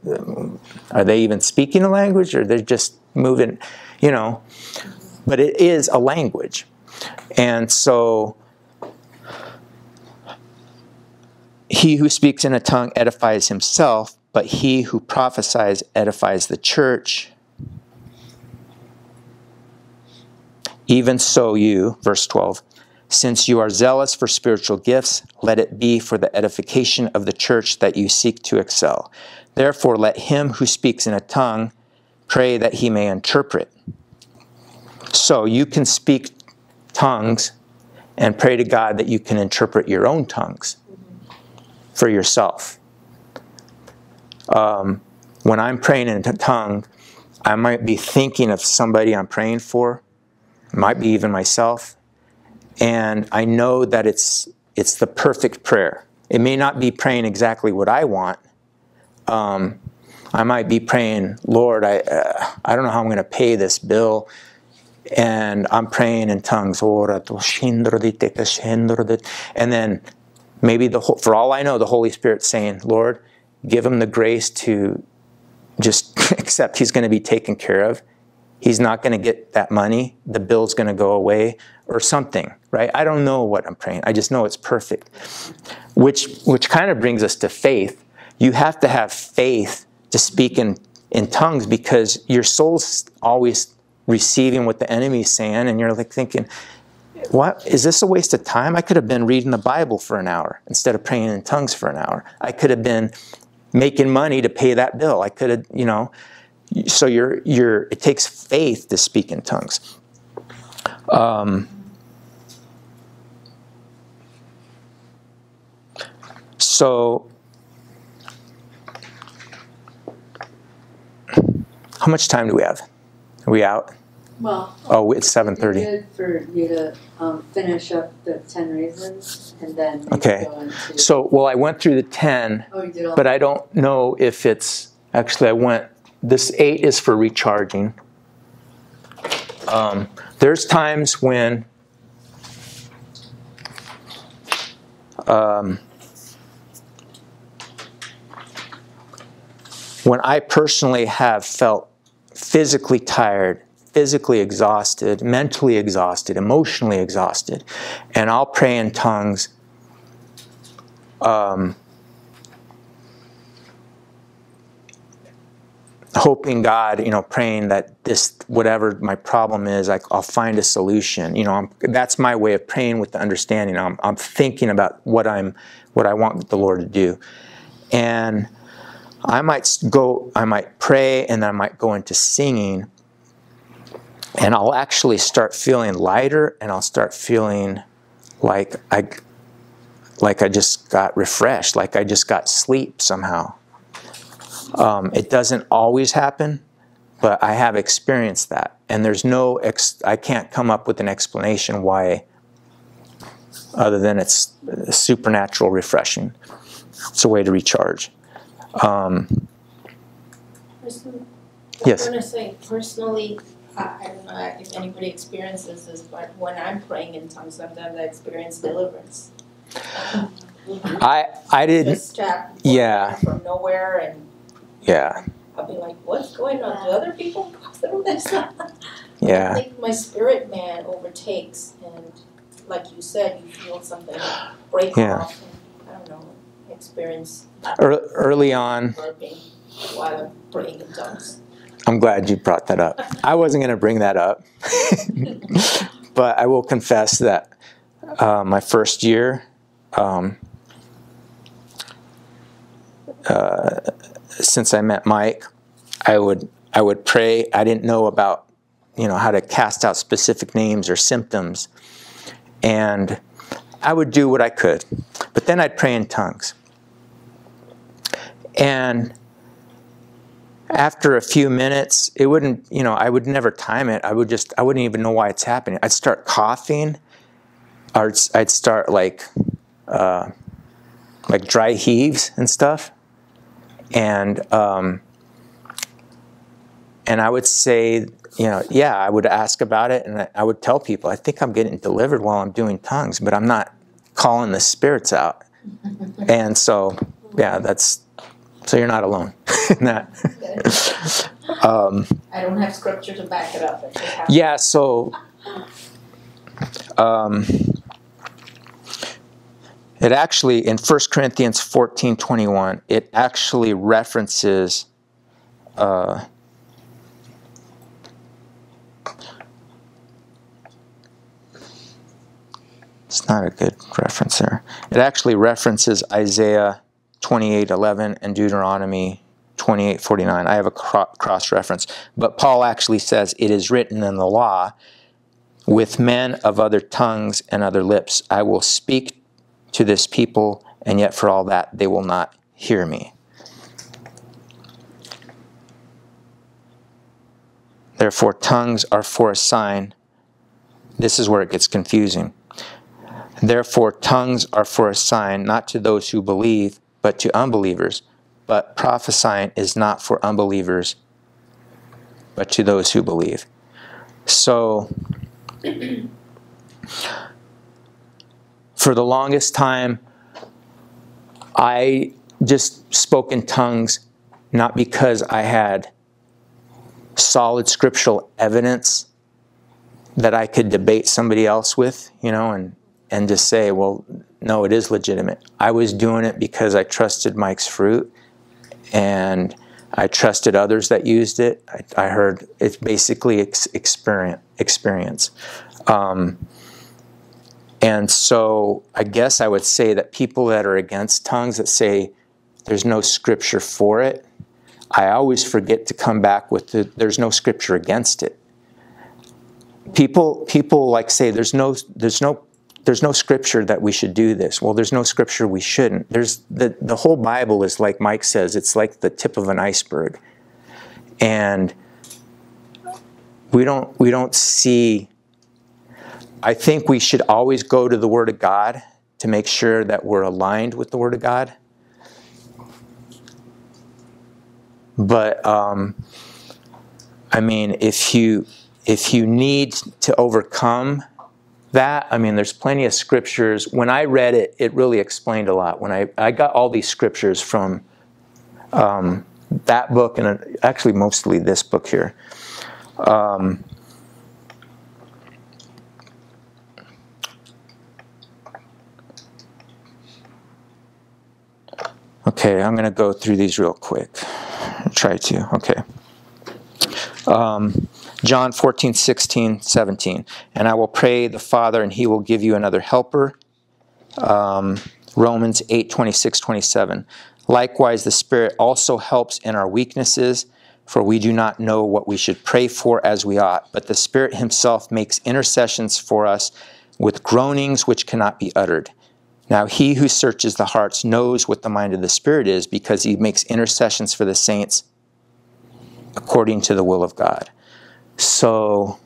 are they even speaking a language, or they're just moving, you know? But it is a language, and so he who speaks in a tongue edifies himself, but he who prophesies edifies the church. Even so, you, verse 12, since you are zealous for spiritual gifts, let it be for the edification of the church that you seek to excel. Therefore, let him who speaks in a tongue pray that he may interpret. So you can speak tongues and pray to God that you can interpret your own tongues for yourself. Um, when I'm praying in a tongue, I might be thinking of somebody I'm praying for, might be even myself, and I know that it's it's the perfect prayer. It may not be praying exactly what I want. Um, I might be praying, Lord, I uh, I don't know how I'm going to pay this bill, and I'm praying in tongues. And then maybe the for all I know, the Holy Spirit's saying, Lord, give him the grace to just accept he's going to be taken care of. He's not going to get that money. The bill's going to go away or something, right? I don't know what I'm praying. I just know it's perfect. Which which kind of brings us to faith. You have to have faith to speak in, in tongues because your soul's always receiving what the enemy's saying, and you're like thinking, what is this a waste of time? I could have been reading the Bible for an hour instead of praying in tongues for an hour. I could have been making money to pay that bill. I could have, you know. So you're you're. It takes faith to speak in tongues. Um, so how much time do we have? Are we out? Well, Oh, it's seven thirty. it'd be thirty. good for you to um, finish up the ten reasons and then Okay. So, well, I went through the ten, oh, you did all. but I don't know if it's actually. I went. This eight is for recharging. Um, there's times when um, when I personally have felt physically tired, physically exhausted, mentally exhausted, emotionally exhausted, and I'll pray in tongues. Um, hoping God, you know, praying that this, whatever my problem is, I, I'll find a solution. You know, I'm, that's my way of praying with the understanding. I'm, I'm thinking about what I'm, what I want the Lord to do, and I might go, I might pray, and then I might go into singing, and I'll actually start feeling lighter, and I'll start feeling like I, like I just got refreshed, like I just got sleep somehow. Um, it doesn't always happen, but I have experienced that, and there's no I can't come up with an explanation why, other than it's supernatural refreshing. It's a way to recharge. Um, Person- Yes. I'm gonna say personally, I, I don't know if anybody experiences this, but when I'm praying in tongues, sometimes I experience deliverance. I I didn't. Just Yeah. from nowhere, and Yeah, I'll be like, "What's going on? Do other people go through this?" I yeah, think my spirit man overtakes, and like you said, you feel something break Yeah. off. And, I don't know, experience early on. burping while I'm praying in tongues. I'm glad you brought that up. I wasn't going to bring that up, but I will confess that uh, my first year, um, uh, since I met Mike, I would I would pray. I didn't know about you know how to cast out specific names or symptoms, and I would do what I could, but then I'd pray in tongues, and after a few minutes, it wouldn't, you know, I would never time it. I would just, I wouldn't even know why it's happening. I'd start coughing, or I'd start like, uh, like dry heaves and stuff, and um, and I would say, you know, yeah, I would ask about it, and I, I would tell people, I think I'm getting delivered while I'm doing tongues, but I'm not calling the spirits out, and so, yeah, that's so you're not alone in that. um, I don't have scripture to back it up. It just happens. yeah, so um, it actually in 1 Corinthians 14 21, it actually references uh, it's not a good reference there. It actually references Isaiah 28 11 and Deuteronomy 28:49. I have a cross reference. But Paul actually says, It is written in the law, with men of other tongues and other lips, I will speak to this people, and yet for all that they will not hear me. Therefore, tongues are for a sign. This is where it gets confusing. Therefore, tongues are for a sign, not to those who believe, but to unbelievers. But prophesying is not for unbelievers, but to those who believe. So, for the longest time, I just spoke in tongues not because I had solid scriptural evidence that I could debate somebody else with, you know, and, and just say, well, no, it is legitimate. I was doing it because I trusted Mike's fruit and I trusted others that used it. I, I heard it's basically ex- experience. experience. Um, and so I guess I would say that people that are against tongues that say there's no scripture for it, I always forget to come back with the there's no scripture against it. People people like say there's no there's no there's no scripture that we should do this. Well, there's no scripture we shouldn't. There's the the whole Bible is like Mike says, it's like the tip of an iceberg. And we don't we don't see I think we should always go to the Word of God to make sure that we're aligned with the Word of God. But um, I mean, if you if you need to overcome that, I mean, there's plenty of scriptures. When I read it, it really explained a lot. When I I got all these scriptures from um, that book and uh, actually mostly this book here. Um, Okay, I'm going to go through these real quick. Try to. Okay. Um, John 14, 16, 17. And I will pray the Father, and he will give you another helper. Um, Romans 8, 26, 27. Likewise, the Spirit also helps in our weaknesses, for we do not know what we should pray for as we ought. But the Spirit himself makes intercessions for us with groanings which cannot be uttered. Now, he who searches the hearts knows what the mind of the Spirit is because he makes intercessions for the saints according to the will of God. So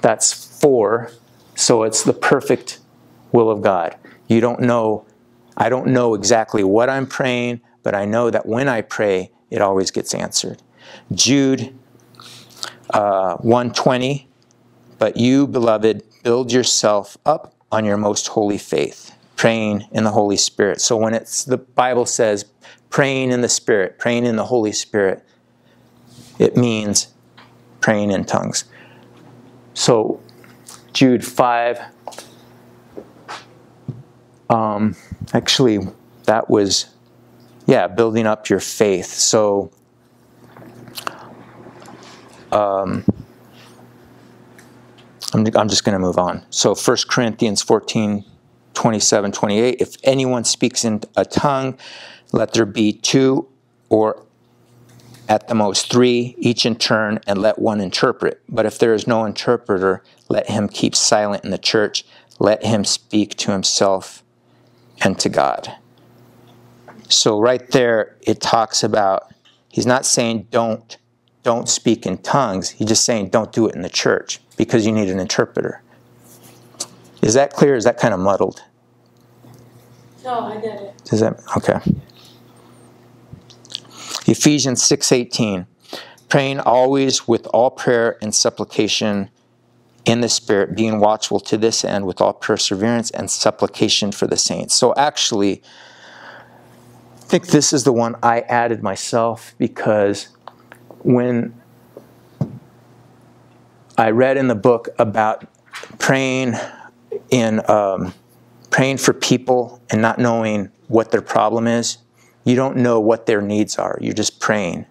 that's four. So it's the perfect will of God. You don't know, I don't know exactly what I'm praying, but I know that when I pray, it always gets answered. Jude uh, 120, but you, beloved, build yourself up on your most holy faith, praying in the Holy Spirit. So when it's the Bible says praying in the Spirit, praying in the Holy Spirit, it means praying in tongues. So Jude 5, um, actually, that was, yeah, building up your faith. So, um, I'm, I'm just going to move on. So 1 Corinthians 14, 27, 28. If anyone speaks in a tongue, let there be two or at the most three, each in turn, and let one interpret. But if there is no interpreter, let him keep silent in the church. Let him speak to himself and to God. So right there, it talks about, he's not saying don't, don't speak in tongues. He's just saying don't do it in the church because you need an interpreter. Is that clear? Is that kind of muddled? No, I get it. Does that, okay. Ephesians 6:18 praying always with all prayer and supplication in the spirit being watchful to this end with all perseverance and supplication for the saints. So actually I think this is the one I added myself because when I read in the book about praying in um, praying for people and not knowing what their problem is you don't know what their needs are. You're just praying.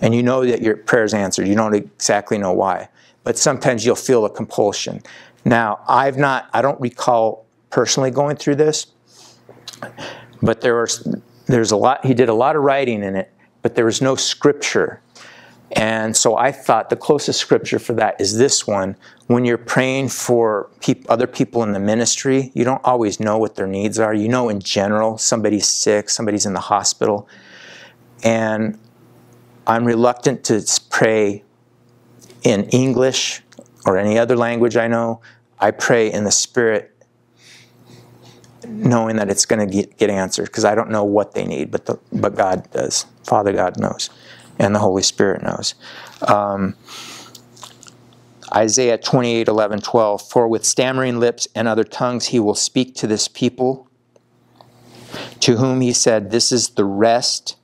And you know that your prayer's answered. You don't exactly know why. But sometimes you'll feel a compulsion. Now, I've not, I don't recall personally going through this, but there was, there's a lot, he did a lot of writing in it, but there was no scripture and so I thought the closest scripture for that is this one. When you're praying for other people in the ministry, you don't always know what their needs are. You know, in general, somebody's sick, somebody's in the hospital. And I'm reluctant to pray in English or any other language I know. I pray in the Spirit, knowing that it's going to get, get answered because I don't know what they need, but, the, but God does. Father God knows and the Holy Spirit knows. Um, Isaiah 28 11, 12. For with stammering lips and other tongues he will speak to this people, to whom he said, This is the rest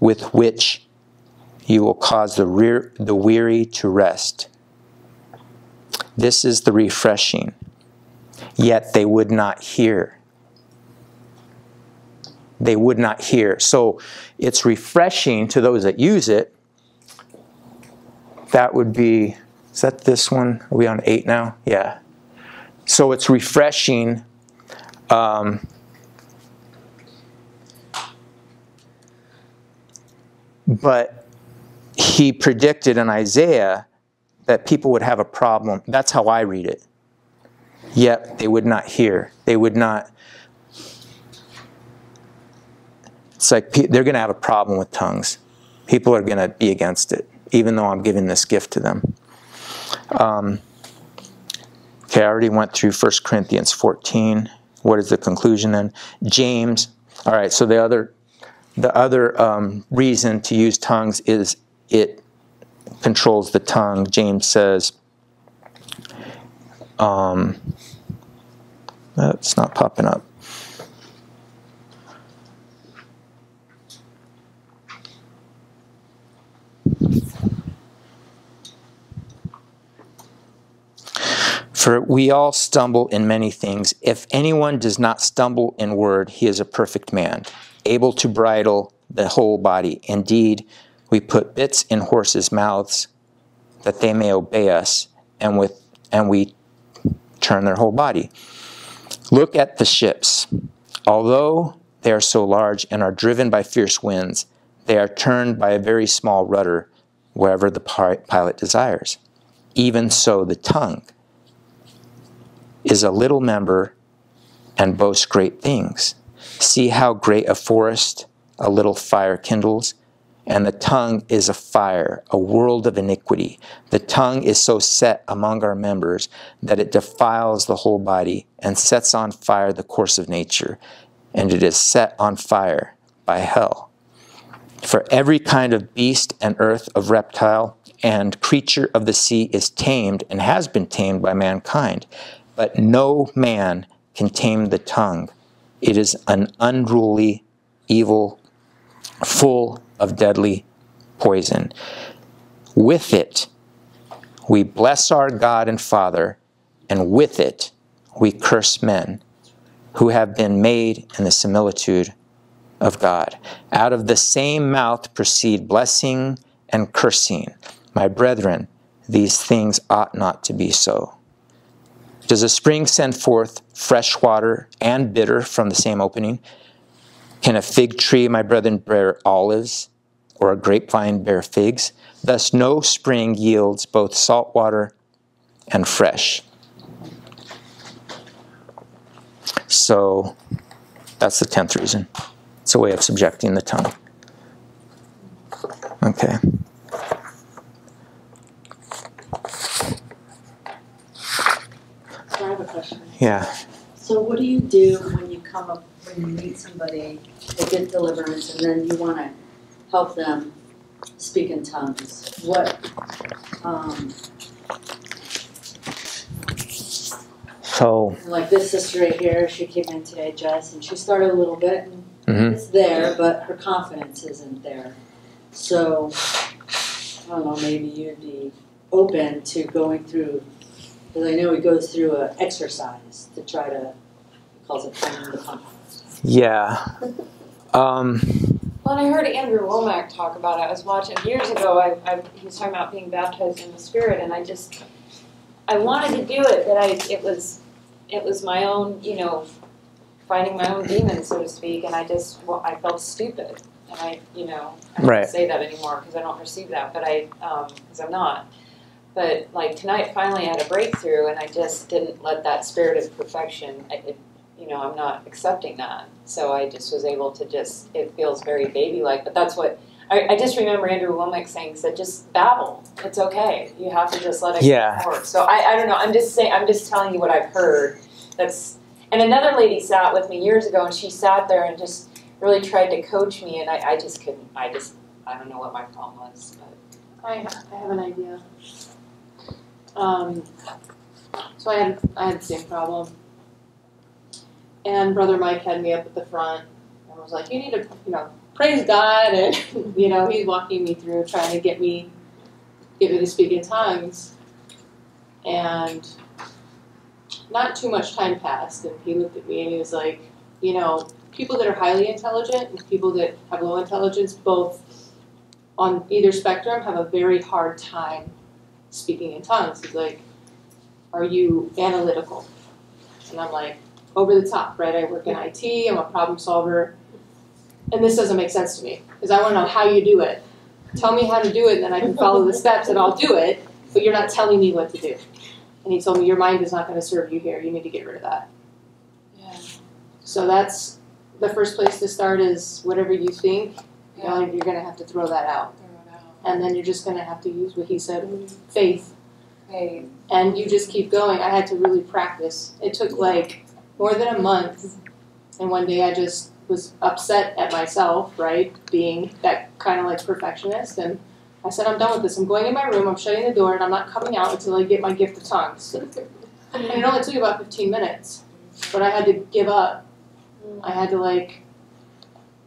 with which you will cause the, rear, the weary to rest. This is the refreshing. Yet they would not hear. They would not hear. So it's refreshing to those that use it. That would be, is that this one? Are we on eight now? Yeah. So it's refreshing. Um, but he predicted in Isaiah that people would have a problem. That's how I read it. Yet they would not hear. They would not It's like they're going to have a problem with tongues. People are going to be against it, even though I'm giving this gift to them. Um, okay, I already went through 1 Corinthians 14. What is the conclusion then? James. All right, so the other, the other um, reason to use tongues is it controls the tongue. James says, um, it's not popping up. For we all stumble in many things. If anyone does not stumble in word, he is a perfect man, able to bridle the whole body. Indeed, we put bits in horses' mouths that they may obey us, and with and we turn their whole body. Look at the ships. Although they are so large and are driven by fierce winds, they are turned by a very small rudder wherever the pilot desires. Even so, the tongue is a little member and boasts great things. See how great a forest a little fire kindles. And the tongue is a fire, a world of iniquity. The tongue is so set among our members that it defiles the whole body and sets on fire the course of nature, and it is set on fire by hell. For every kind of beast and earth, of reptile and creature of the sea is tamed and has been tamed by mankind, but no man can tame the tongue. It is an unruly, evil, full of deadly poison. With it, we bless our God and Father, and with it, we curse men who have been made in the similitude of God. Out of the same mouth proceed blessing and cursing. My brethren, these things ought not to be so. Does a spring send forth fresh water and bitter from the same opening? Can a fig tree, my brethren, bear olives, or a grapevine bear figs? Thus, no spring yields both salt water and fresh. So, that's the tenth reason. It's a way of subjecting the tongue. Okay. So I have a question. Yeah. So what do you do when you come up, when you meet somebody, they get deliverance, and then you wanna help them speak in tongues? What, um, So, like this sister right here, she came in today, Jess, and she started a little bit, and mhm. it's there, but her confidence isn't there. So, I don't know, maybe you'd be open to going through, because I know he goes through an exercise to try to, he calls it finding the confidence. yeah. Um, Well, and I heard Andrew Wommack talk about it. I was watching years ago. I, I he was talking about being baptized in the Spirit, and I just I wanted to do it, but I it was it was my own you know finding my own demons, so to speak, and I just well, I felt stupid, and I you know I don't Right. say that anymore because I don't receive that, but I because I'm not. But like tonight, finally, I had a breakthrough, and I just didn't let that spirit of perfection. I, it, you know, I'm not accepting that. So I just was able to just, it feels very baby like, but that's what, I, I just remember Andrew Wommack saying, said, just babble. It's okay. You have to just let it Yeah. work. So I, I don't know. I'm just saying, I'm just telling you what I've heard. That's, and another lady sat with me years ago and she sat there and just really tried to coach me and I, I just couldn't, I just, I don't know what my problem was. But. I, I have an idea. Um, so I had I had the same problem, and brother Mike had me up at the front and was like, "You need to, you know, praise God," and you know, he's walking me through trying to get me get me to speak in tongues, and not too much time passed, and he looked at me and he was like, "You know, people that are highly intelligent and people that have low intelligence both." on either spectrum have a very hard time speaking in tongues. He's like, Are you analytical? And I'm like, Over the top, right? I work in IT, I'm a problem solver. And this doesn't make sense to me because I want to know how you do it. Tell me how to do it, and then I can follow the steps and I'll do it, but you're not telling me what to do. And he told me, Your mind is not going to serve you here. You need to get rid of that. Yeah. So that's the first place to start is whatever you think, you know, you're going to have to throw that out and then you're just going to have to use what he said mm-hmm. faith. Hey, and you just keep going. I had to really practice. It took like more than a month and one day i just was upset at myself right being that kind of like perfectionist and i said i'm done with this. I'm going in my room. I'm shutting the door and i'm not coming out until i get my gift of tongues. And it only took about 15 minutes but i had to give up. Mm. I had to like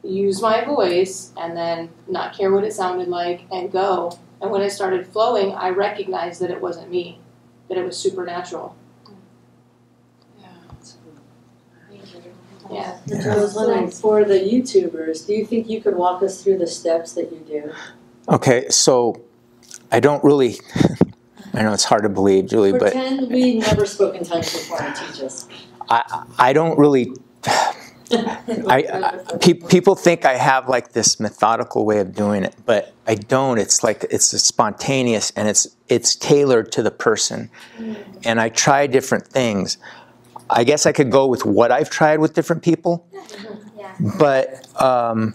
use my voice and then not care what it sounded like and go. And when it started flowing, I recognized that it wasn't me, that it was supernatural. yeah. Yeah. That's what I was wondering, for the YouTubers, do you think you could walk us through the steps that you do? okay, so I don't really, I know it's hard to believe, Julie, but Pretend we never spoke in tongues before and teach us. I, I don't really I, I pe- people think I have like this methodical way of doing it, but I don't. It's like it's spontaneous and it's it's tailored to the person. And I try different things. I guess I could go with what I've tried with different people, Yeah. but um,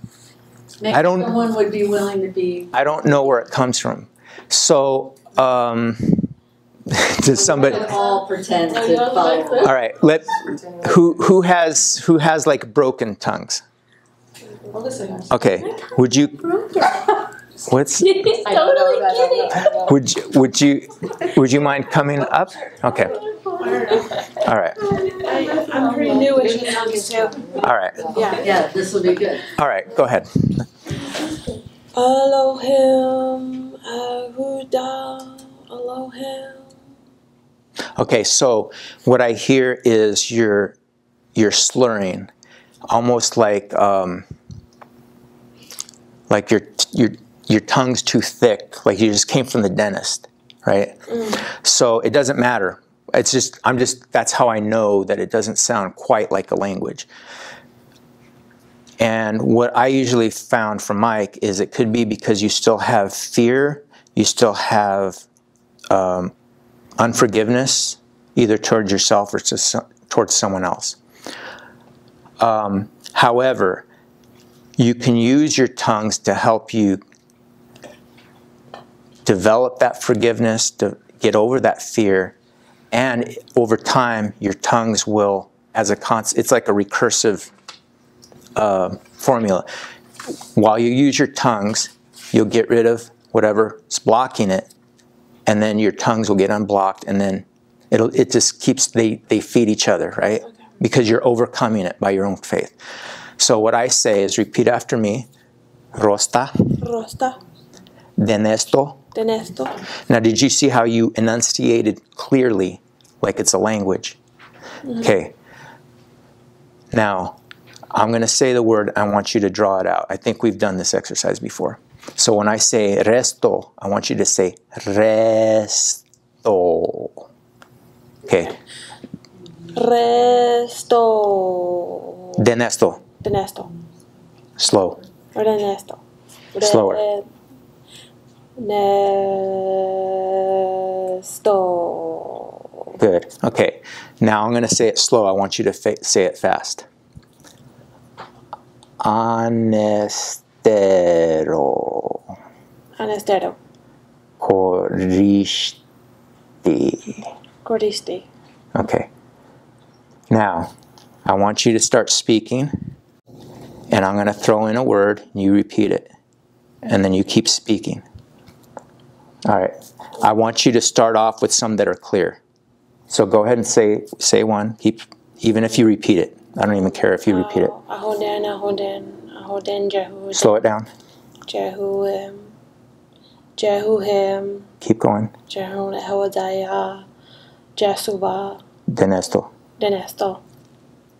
I don't- someone would be willing to be. I don't know where it comes from. So, um, does somebody? All pretend to you don't like follow. All right. Let who who has who has like broken tongues? Well, listen, guys. Okay. Would you? What's? I don't know that. I don't know. Would you, would you would you mind coming up? Okay. All right. I, I'm pretty new with you tongues too. All right. Yeah. Yeah, this will be good. All right. Go ahead. Elohim, Ahuda, Elohim. Okay. So what I hear is you're you're slurring, almost like um, like your your your tongue's too thick, like you just came from the dentist, right? So it doesn't matter. It's just I'm just that's how I know that it doesn't sound quite like a language. And what I usually found from Mike is it could be because you still have fear, you still have um, unforgiveness, either towards yourself or to towards someone else. Um, however, you can use your tongues to help you develop that forgiveness, to get over that fear, and over time, your tongues will, as a const, it's like a recursive uh, formula. While you use your tongues, you'll get rid of whatever's blocking it, and then your tongues will get unblocked, and then it'll it just keeps they they feed each other, right? Because you're overcoming it by your own faith. So what I say is repeat after me. Rosta, Rosta, denesto. Denesto. Now, did you see how you enunciated clearly, like it's a language? Mm-hmm. Okay. Now, I'm going to say the word. I want you to draw it out. I think we've done this exercise before. So when I say resto, I want you to say resto. Okay. Resto. Denesto. Denesto. Slow. Or Denesto. Slower. Nesto. Good. Okay. Now I'm going to say it slow. I want you to fa- say it fast. Anestero. Anestero. Coristi. Cordisti. Okay. Now, I want you to start speaking, and I'm going to throw in a word, and you repeat it, and then you keep speaking. All right. I want you to start off with some that are clear. So go ahead and say say one. Keep even if you repeat it. I don't even care if you repeat it. Oh, Ahoden, Ahoden, Ahoden, Jehud, Slow it down. Jehuim, Jehuim, Keep going. Jehun, Hodiah, Jesuva, Denesto. Denesto,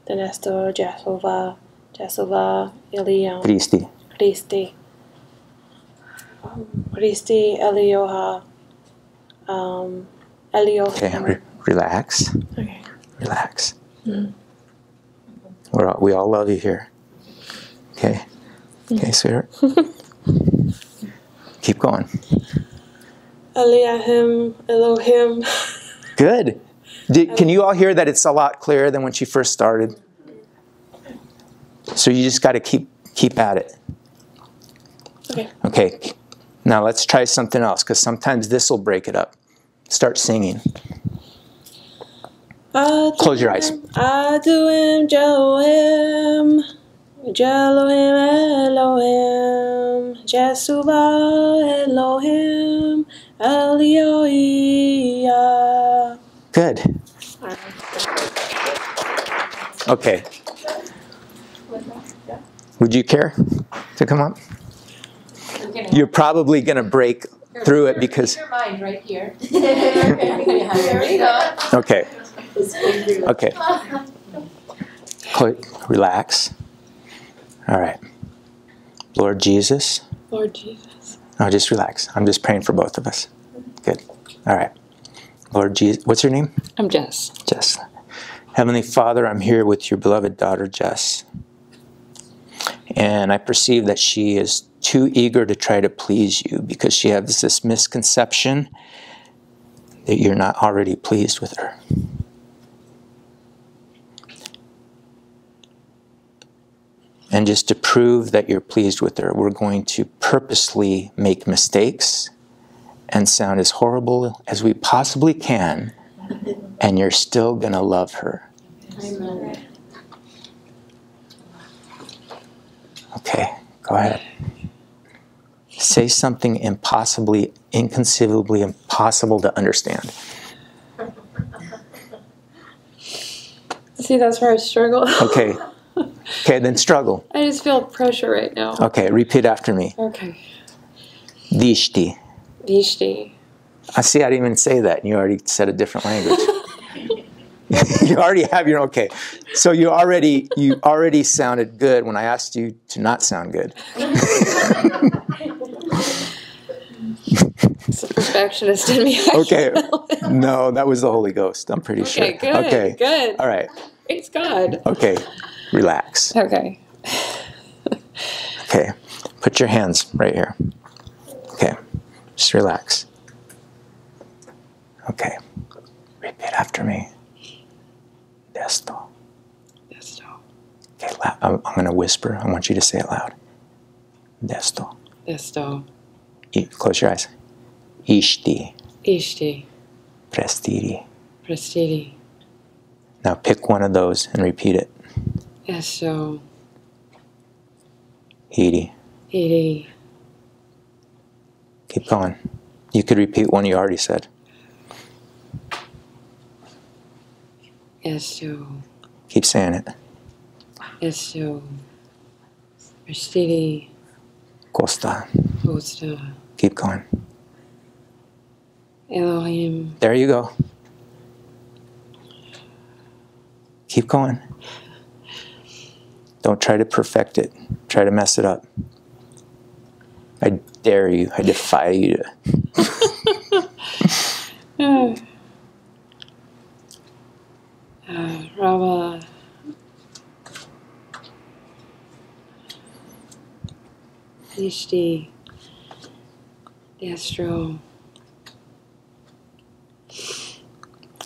Denesto, Jesuva, Jesuva, Eliam, Christi. Christi, Christi, Elioha, um, Okay. Re- relax. Okay. Relax. We're all, we all love you here. Okay. Okay, sweetheart. Keep going. Eliahim, Elohim. Good. Did, can you all hear that it's a lot clearer than when she first started? So you just got to keep keep at it. Okay. Okay. Now let's try something else because sometimes this will break it up. Start singing. Close your eyes. Aduim, Jelohim, Jelohim, Elohim, Jesuva, Elohim, Elioia. Good. Okay. Would you care to come up? You're probably going to break through it because. Your mind right here. There. Okay. Okay. Cl- Relax. All right. Lord Jesus. Lord Jesus. No, just relax. I'm just praying for both of us. Good. All right. Lord Jesus. What's your name? I'm Jess. Jess. Heavenly Father, I'm here with your beloved daughter, Jess. And I perceive that she is too eager to try to please you because she has this misconception that you're not already pleased with her. And just to prove that you're pleased with her, we're going to purposely make mistakes and sound as horrible as we possibly can, and you're still going to love her. Amen. Okay, go ahead. Say something impossibly, inconceivably impossible to understand. See, that's where I struggle. Okay. Okay, then struggle. I just feel pressure right now. Okay, repeat after me. Okay. Dishti. Dishti. I see, I didn't even say that. and You already said a different language. you already have your okay. So you already you already sounded good when I asked you to not sound good. It's a perfectionist in me. I Okay. No, that was the Holy Ghost. I'm pretty sure. Okay, good. Okay. Good. All right. Praise God. Okay. Relax. Okay. Okay. Put your hands right here. Okay. Just relax. Okay. Repeat after me. Desto. Desto. Okay, I'm, I'm going to whisper. I want you to say it loud. Desto. Desto. I- close your eyes. Ishti. Ishti. Prestiri. Prestiti. Now pick one of those and repeat it. Desto. Hiri. Iri. Keep going. You could repeat one you already said. Desto. Keep saying it. Desto. Prestiti. Costa. Costa. Keep going. Elohim. There you go. Keep going. Don't try to perfect it. Try to mess it up. I dare you. I defy you to. Uh, Rava. Ishti. Destro.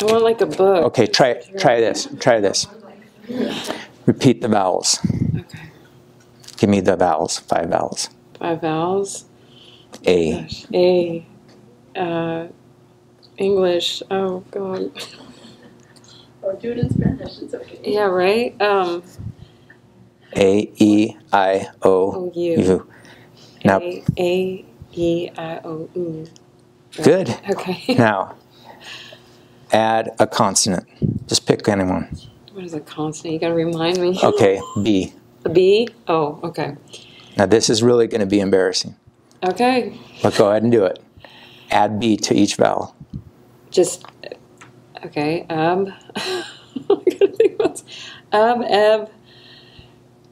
I want like a book. Okay, try try this. Try this. Repeat the vowels. Okay. Give me the vowels. Five vowels. Five vowels. A. Gosh. A. Uh, English. Oh God. Or do it in Spanish, it's okay. Yeah. Right. Um. A. E. I. O. O U. U. Now, A A E I O U. good. Okay. Now, add a consonant. Just pick anyone. What is a consonant? You gotta remind me. Okay, B. A B? Oh, okay. Now, this is really going to be embarrassing, Okay. but go ahead and do it. Add B to each vowel. Just okay. Ab. I gotta think about ab eb.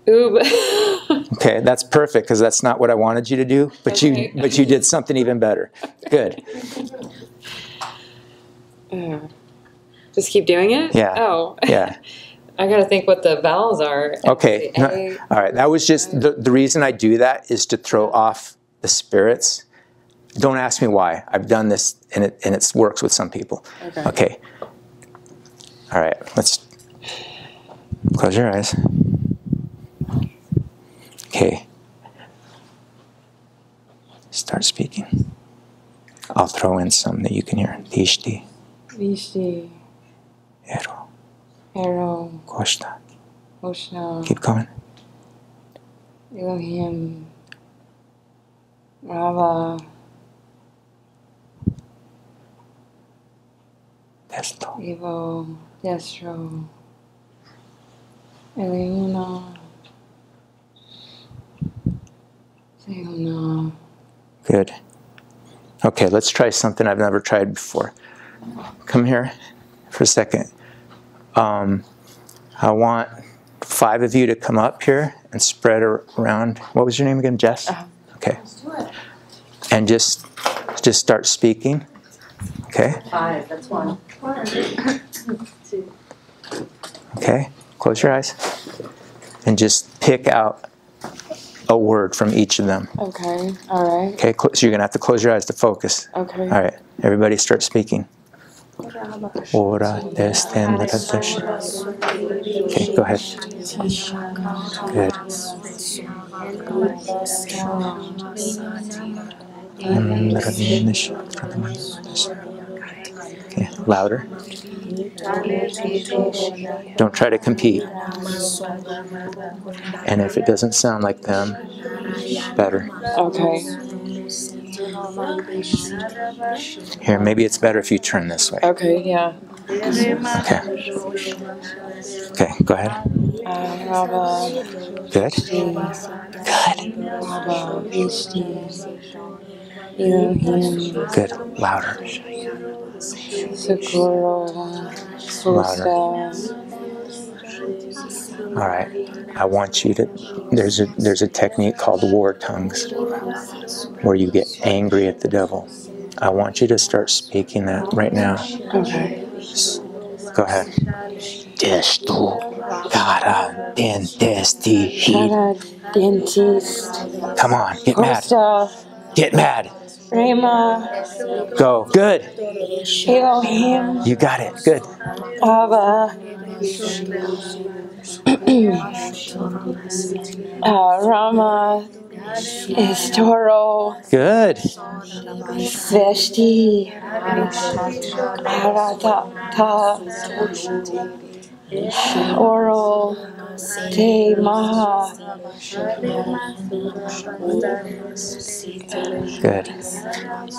Oob. Okay, that's perfect because that's not what I wanted you to do, but Okay. you but you did something even better. Good. Uh, Just keep doing it. Yeah. Oh. Yeah. I gotta think what the vowels are. Okay. No- all right. That was just the, the reason I do that is to throw off the spirits. Don't ask me why. I've done this and it and it works with some people. Okay. Okay. All right. Let's close your eyes. Okay. Start speaking. I'll throw in some that you can hear. Tishti, Vishti. Ero, Ero. Koshta. Oshna. Keep going. Elohim. Rava. Testo. Evo. Destro. Eleuna. Seona. Good. Okay, let's try something I've never tried before. Come here for a second. Um, I want five of you to come up here and spread around. What was your name again, Jess? Uh-huh. Okay. And just just start speaking. Okay. Five, that's one. Okay. Close your eyes. And just pick out a word from each of them. Okay. All right. Okay. So you're gonna have to close your eyes to focus. Okay. All right. Everybody start speaking. Ora destendradash. Okay, go ahead. Good. Okay, louder. Don't try to compete. And if it doesn't sound like them, better. Okay. Here, maybe it's better if you turn this way. Okay, yeah. Okay. Okay, go ahead. Uh, Good. Ishti, Good. Louder. Sosta, All right. I want you to. There's a there's a technique called war tongues, where you get angry at the devil. I want you to start speaking that right now. Okay. Go ahead. Desto cara dentesti he. Shara, Dentist, Come on, get mad. Get mad. Rema, Go. Good. Elohim, You got it. Good. Abba, uh, Rama, is Toro, Good. Veshti, Harata, Oral, Te Maha, Good.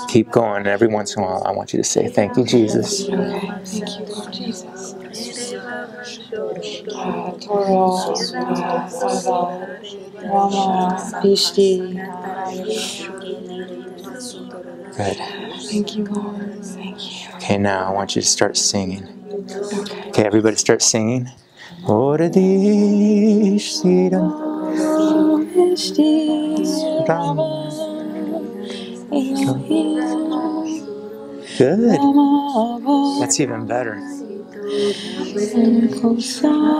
Keep going. Every once in a while, I want you to say, "Thank you, Jesus." Okay, thank you, Lord Jesus. Uh, Toro, uh, Ava, Rama, Vishti. Good. Thank you, Lord. Thank you. Okay, now I want you to start singing. Okay. Everybody start singing. Good. That's even better. Kosa.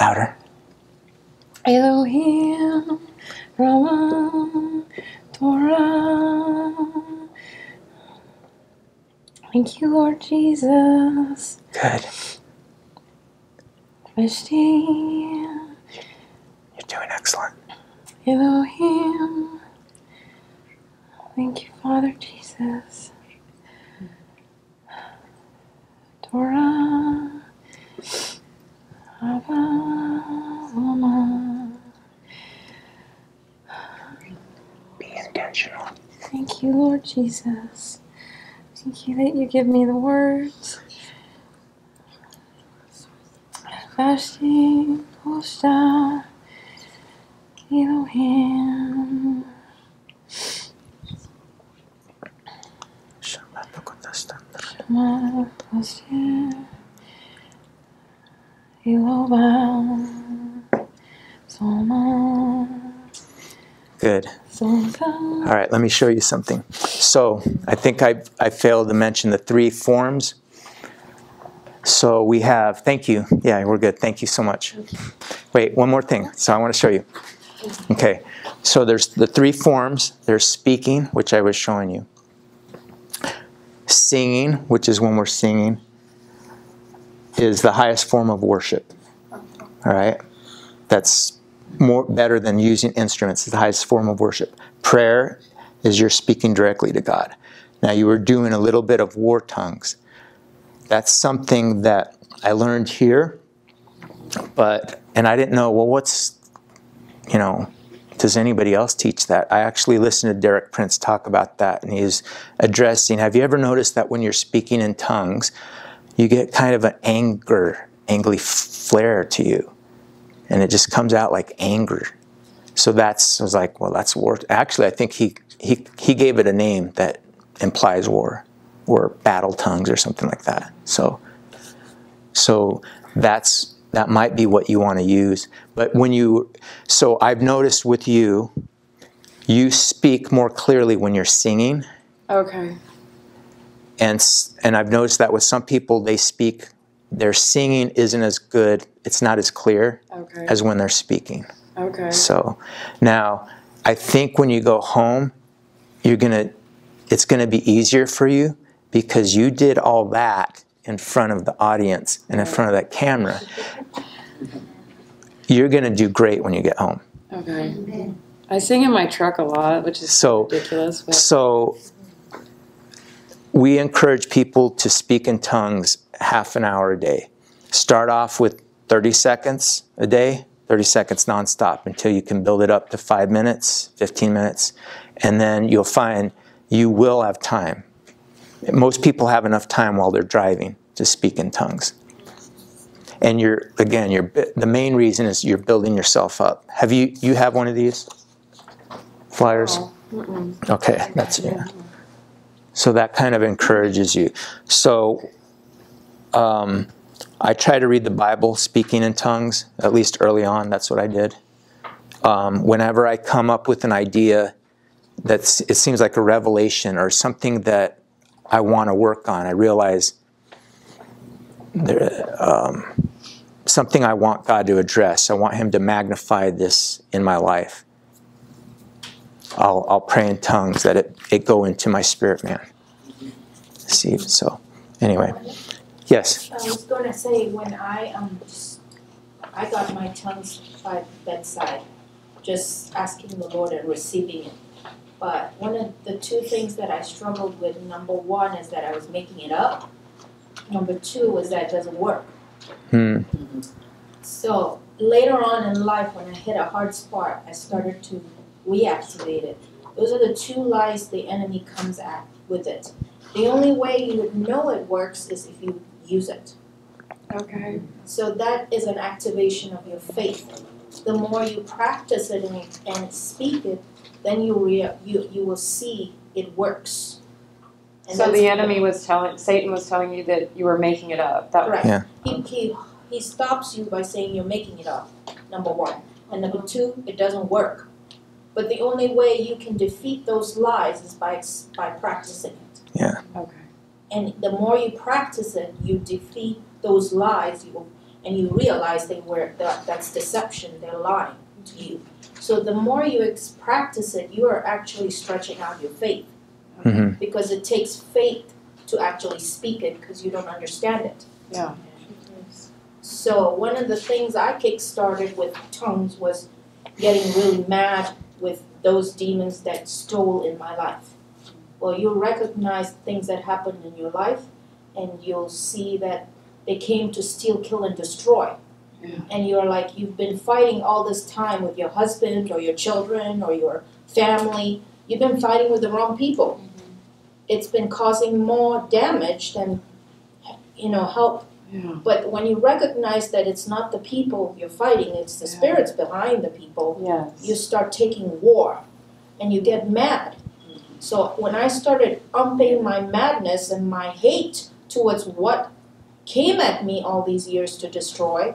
Louder. Elohim, Rama, Torah. Thank you, Lord Jesus. Good. Vishti, You're doing excellent. Elohim. Thank you, Father Jesus. Torah. Abba, Mama. Be intentional. Thank you, Lord Jesus. Thank you that you give me the words. Vashti, Posta, Elohim. Shema, Posta, Elohim. Soma, Good. Soma. All right, let me show you something. So I think I, I failed to mention the three forms. So we have, thank you. Yeah, we're good. Thank you so much. Wait, one more thing. So I want to show you. Okay, so there's the three forms. There's speaking, which I was showing you. Singing, which is when we're singing, is the highest form of worship. All right? That's more better than using instruments. It's the highest form of worship. Prayer is you're speaking directly to God. Now you were doing a little bit of war tongues. That's something that I learned here, but and I didn't know. Well, what's you know? Does anybody else teach that? I actually listened to Derek Prince talk about that, and he's addressing. Have you ever noticed that when you're speaking in tongues, you get kind of an anger, angry flare to you? and it just comes out like anger. So that's I was like, well, that's war. Actually, I think he he he gave it a name that implies war, or battle tongues, or something like that. So so that's that might be what you want to use. But when you so I've noticed with you, you speak more clearly when you're singing, Okay. and and I've noticed that with some people they speak their singing isn't as good. It's not as clear Okay. as when they're speaking. Okay. So now, I think when you go home, you're gonna, it's gonna be easier for you because you did all that in front of the audience and in front of that camera. You're gonna do great when you get home. Okay. I sing in my truck a lot, which is So, ridiculous. But so we encourage people to speak in tongues half an hour a day. Start off with 30 seconds a day, 30 seconds nonstop until you can build it up to five minutes, 15 minutes, and then you'll find you will have time. Most people have enough time while they're driving to speak in tongues. And you're again, you're the main reason is you're building yourself up. Have you you have one of these flyers? Oh. Okay, that's yeah. So that kind of encourages you. So um, I try to read the Bible speaking in tongues, at least early on. That's what I did. Um, whenever I come up with an idea that it seems like a revelation or something that I want to work on, I realize there, um, something I want God to address. I want Him to magnify this in my life. I'll, I'll pray in tongues that it, it go into my spirit man. See, so anyway, yes, I was gonna say, when I, um, I got my tongues by bedside, just asking the Lord and receiving it. But one of the two things that I struggled with, number one is that I was making it up. Number two was that it doesn't work. hmm, So later on in life, when I hit a hard spot, I started to reactivate it. Those are the two lies the enemy comes at with it. The only way you would know it works is if you use it. Okay. So that is an activation of your faith. The more you practice it and, and speak it, then you rea- you you will see it works. And So the enemy was telling Satan was telling you that you were making it up. That Correct. Yeah. He, he, he stops you by saying you're making it up, number one. And number two, it doesn't work. But the only way you can defeat those lies is by, by practicing it. Yeah. Okay. And the more you practice it, you defeat those lies you, and you realize they were, that, that's deception, they're lying to you. So the more you ex- practice it, you are actually stretching out your faith hmm because it takes faith to actually speak it because you don't understand it. Yeah. So one of the things I kick-started with tongues was getting really mad with those demons that stole in my life. Well, you'll recognize things that happened in your life, and you'll see that they came to steal, kill, and destroy. Yeah. And you're like, you've been fighting all this time with your husband or your children or your family. You've been fighting with the wrong people. Mm-hmm. It's been causing more damage than, you know, help Yeah. but when you recognize that it's not the people you're fighting, it's the Yeah. spirits behind the people, Yes. you start taking war and you get mad. So when I started umping my madness and my hate towards what came at me all these years to destroy,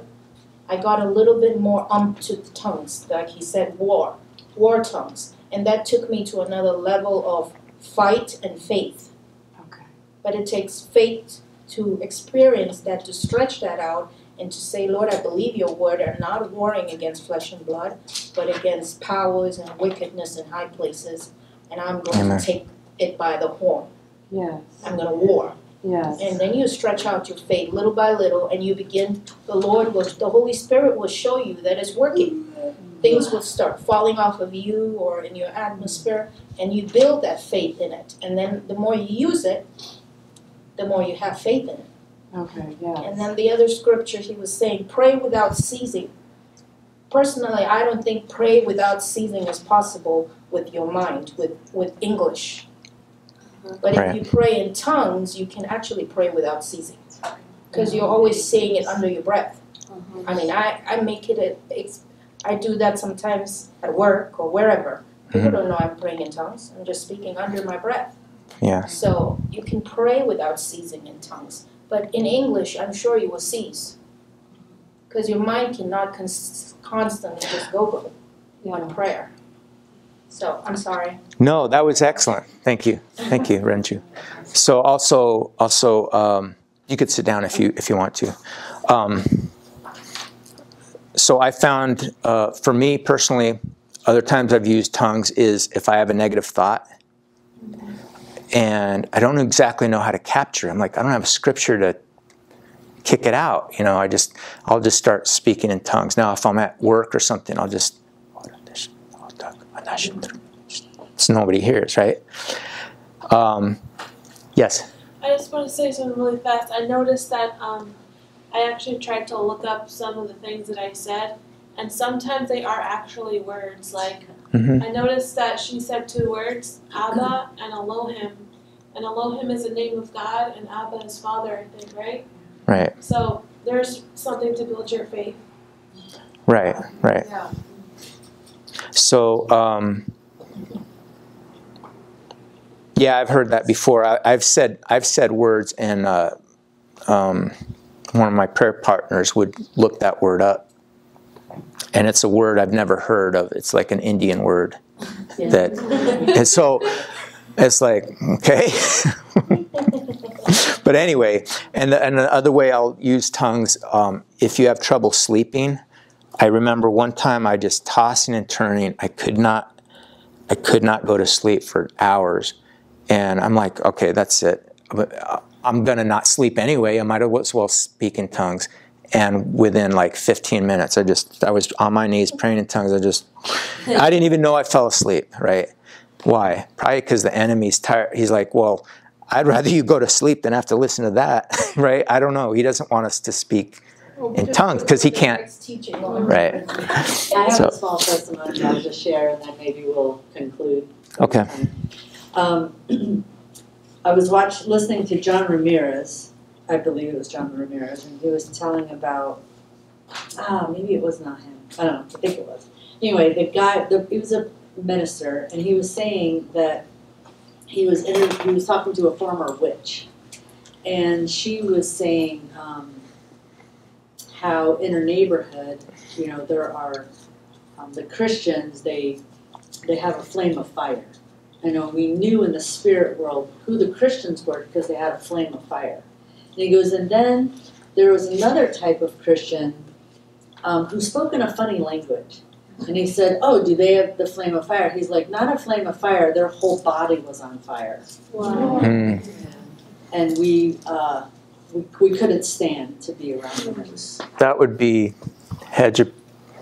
I got a little bit more ump to the tongues, like he said, war, war tongues. And that took me to another level of fight and faith Okay. but it takes faith to experience that, to stretch that out, and to say, Lord, I believe your word. I'm not warring against flesh and blood, but against powers and wickedness in high places, and I'm going Amen. to take it by the horn. Yes. I'm going to war. Yes. And then you stretch out your faith little by little, and you begin, the Lord will, the Holy Spirit will show you that it's working. Things will start falling off of you or in your atmosphere, and you build that faith in it. And then the more you use it, the more you have faith in it. Okay. Yes. And then the other scripture he was saying, pray without ceasing. Personally, I don't think pray without ceasing is possible with your mind, with, with English. But Right. if you pray in tongues, you can actually pray without ceasing. Because you're always saying it under your breath. I mean, I, I make it, a, it's, I do that sometimes at work or wherever. People Mhm. don't know I'm praying in tongues. I'm just speaking under my breath. yeah, So you can pray without ceasing in tongues. But in English, I'm sure you will cease. Because your mind cannot cons- constantly just go go on Yeah. prayer. So I'm sorry. No, that was excellent. Thank you. Thank you, Renju. So also, also, um, you could sit down if you if you want to. Um, so I found, uh, for me personally, other times I've used tongues is if I have a negative thought and I don't exactly know how to capture. it. I'm like I don't have a scripture to kick it out. You know, I just I'll just start speaking in tongues. Now, if I'm at work or something, I'll just so nobody hears, right? Um, yes. I just want to say something really fast. I noticed that um, I actually tried to look up some of the things that I said, and sometimes they are actually words. Like hmm I noticed that she said two words, Abba and Elohim, and Elohim is the name of God, and Abba is Father. I think, right? Right. So there's something to build your faith. Right. Right. Yeah. So, um, yeah, I've heard that before. I, I've said I've said words, and uh, um, one of my prayer partners would look that word up, and it's a word I've never heard of. It's like an Indian word Yeah. that, and so it's like okay. but anyway, and the, and the other way I'll use tongues um, if you have trouble sleeping. I remember one time I just tossing and turning. I could not, I could not go to sleep for hours, and I'm like, okay, that's it. Uh, I'm gonna not sleep anyway. I might as well speak in tongues. And within like 15 minutes, I just I was on my knees praying in tongues. I just I didn't even know I fell asleep. Right? Why? Probably because the enemy's tired. He's like, well, I'd rather you go to sleep than have to listen to that. right? I don't know. He doesn't want us to speak in tongues because he can't. Teaching. Right. I have So- a small testimony I'll just share, and then maybe we'll conclude. Okay. Um, I was watch, listening to John Ramirez, I believe it was John Ramirez, and he was telling about, ah, maybe it was not him, I don't know, I think it was. Anyway, the guy, the, he was a minister, and he was saying that he was, he was talking to a former witch, and she was saying, um, how in her neighborhood, you know, there are, um, the Christians, they, they have a flame of fire. I know we knew in the spirit world who the Christians were because they had a flame of fire. And he goes, and then there was another type of Christian um, who spoke in a funny language. And he said, Oh, do they have the flame of fire? He's like, Not a flame of fire, their whole body was on fire. Wow. Hmm. And we, uh, we, we couldn't stand to be around them. That would be hedge of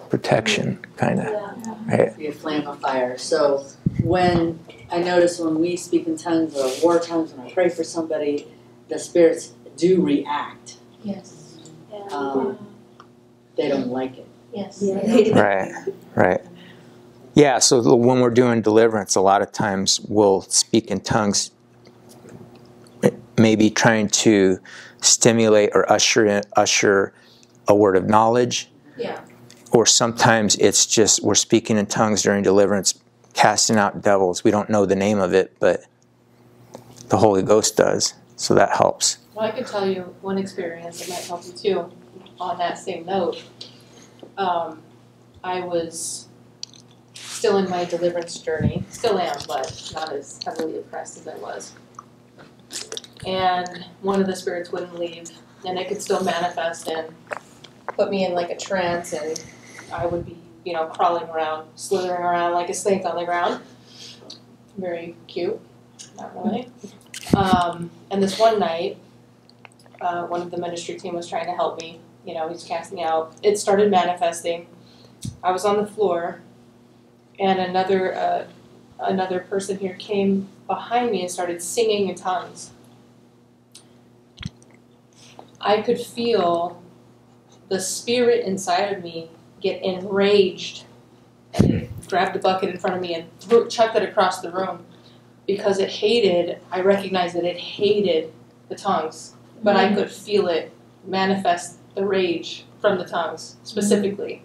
protection, kind of. Yeah. Right. be a flame of fire. So when I notice when we speak in tongues or war tongues, when I pray for somebody, the spirits do react. Yes. Um, they don't like it. Yes. Right. Right. Yeah. So the- when we're doing deliverance, a lot of times we'll speak in tongues, maybe trying to stimulate or usher in, usher a word of knowledge. Yeah. Or sometimes it's just we're speaking in tongues during deliverance, casting out devils. We don't know the name of it, but the Holy Ghost does. So that helps. Well, I could tell you one experience that might help you too. On that same note, um, I was still in my deliverance journey, still am, but not as heavily oppressed as I was. And one of the spirits wouldn't leave, and it could still manifest and put me in like a trance, and I would be, you know, crawling around, slithering around like a snake on the ground. Very cute, not really. Um, and this one night, uh, one of the ministry team was trying to help me. You know, he's casting out. It started manifesting. I was on the floor, and another uh, another person here came behind me and started singing in tongues. I could feel the spirit inside of me get enraged and grabbed a bucket in front of me and threw, chucked it across the room because it hated, I recognized that it hated the tongues, but I could feel it manifest the rage from the tongues specifically.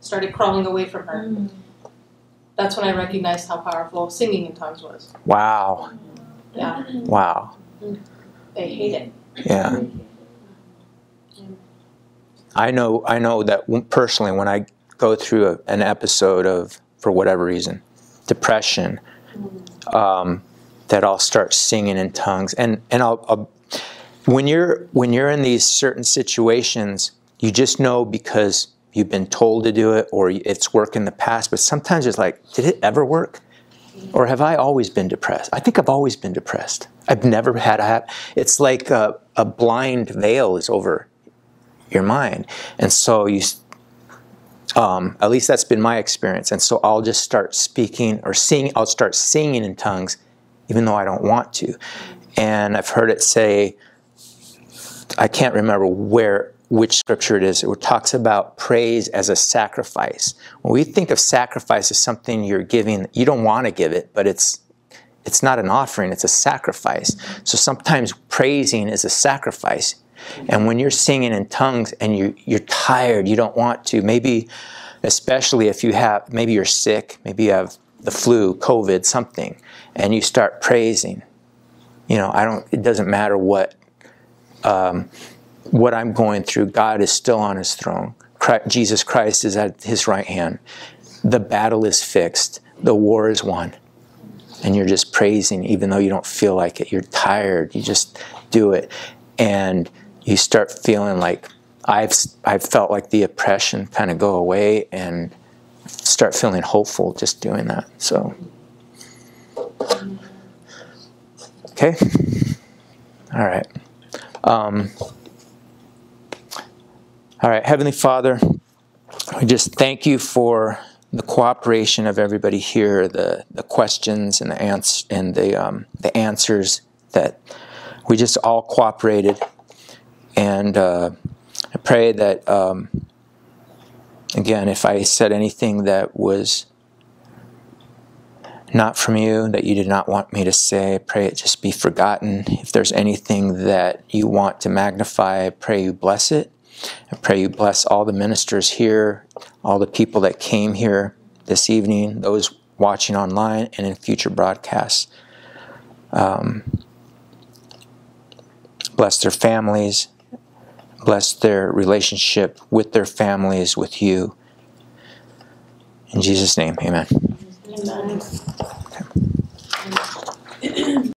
Started crawling away from her. Mm. That's when I recognized how powerful singing in tongues was. Wow. Yeah, mm. Wow. Mm. they hate it. Yeah. I know. I know that personally, when I go through a, an episode of, for whatever reason, depression, um, that I'll start singing in tongues, and and I'll, I'll when you're when you're in these certain situations, you just know because you've been told to do it or it's worked in the past. But sometimes it's like, did it ever work? Or have I always been depressed? I think I've always been depressed. I've never had a. It's like a, a blind veil is over your mind, and so you. Um, at least that's been my experience, and so I'll just start speaking or singing. I'll start singing in tongues, even though I don't want to. And I've heard it say, I can't remember where which scripture it is. It talks about praise as a sacrifice. When we think of sacrifice as something you're giving, you don't want to give it, but it's it's not an offering, it's a sacrifice. So sometimes praising is a sacrifice. And when you're singing in tongues and you you're tired, you don't want to, maybe especially if you have maybe you're sick, maybe you have the flu, COVID, something, and you start praising. You know, I don't it doesn't matter what um, what I'm going through, God is still on his throne. Christ, Jesus Christ is at his right hand. The battle is fixed. The war is won. And you're just praising, even though you don't feel like it. You're tired. You just do it. And you start feeling like I've, I've felt like the oppression kind of go away and start feeling hopeful just doing that. So, okay. All right. Um, all right, Heavenly Father, we just thank you for the cooperation of everybody here, the, the questions and the ans- and the um, the answers that we just all cooperated, and uh, I pray that um, again, if I said anything that was not from you, that you did not want me to say, pray it just be forgotten. If there's anything that you want to magnify, pray you bless it. I pray you bless all the ministers here, all the people that came here this evening, those watching online and in future broadcasts. Um, bless their families, bless their relationship with their families, with you. In Jesus' name, amen. Amen.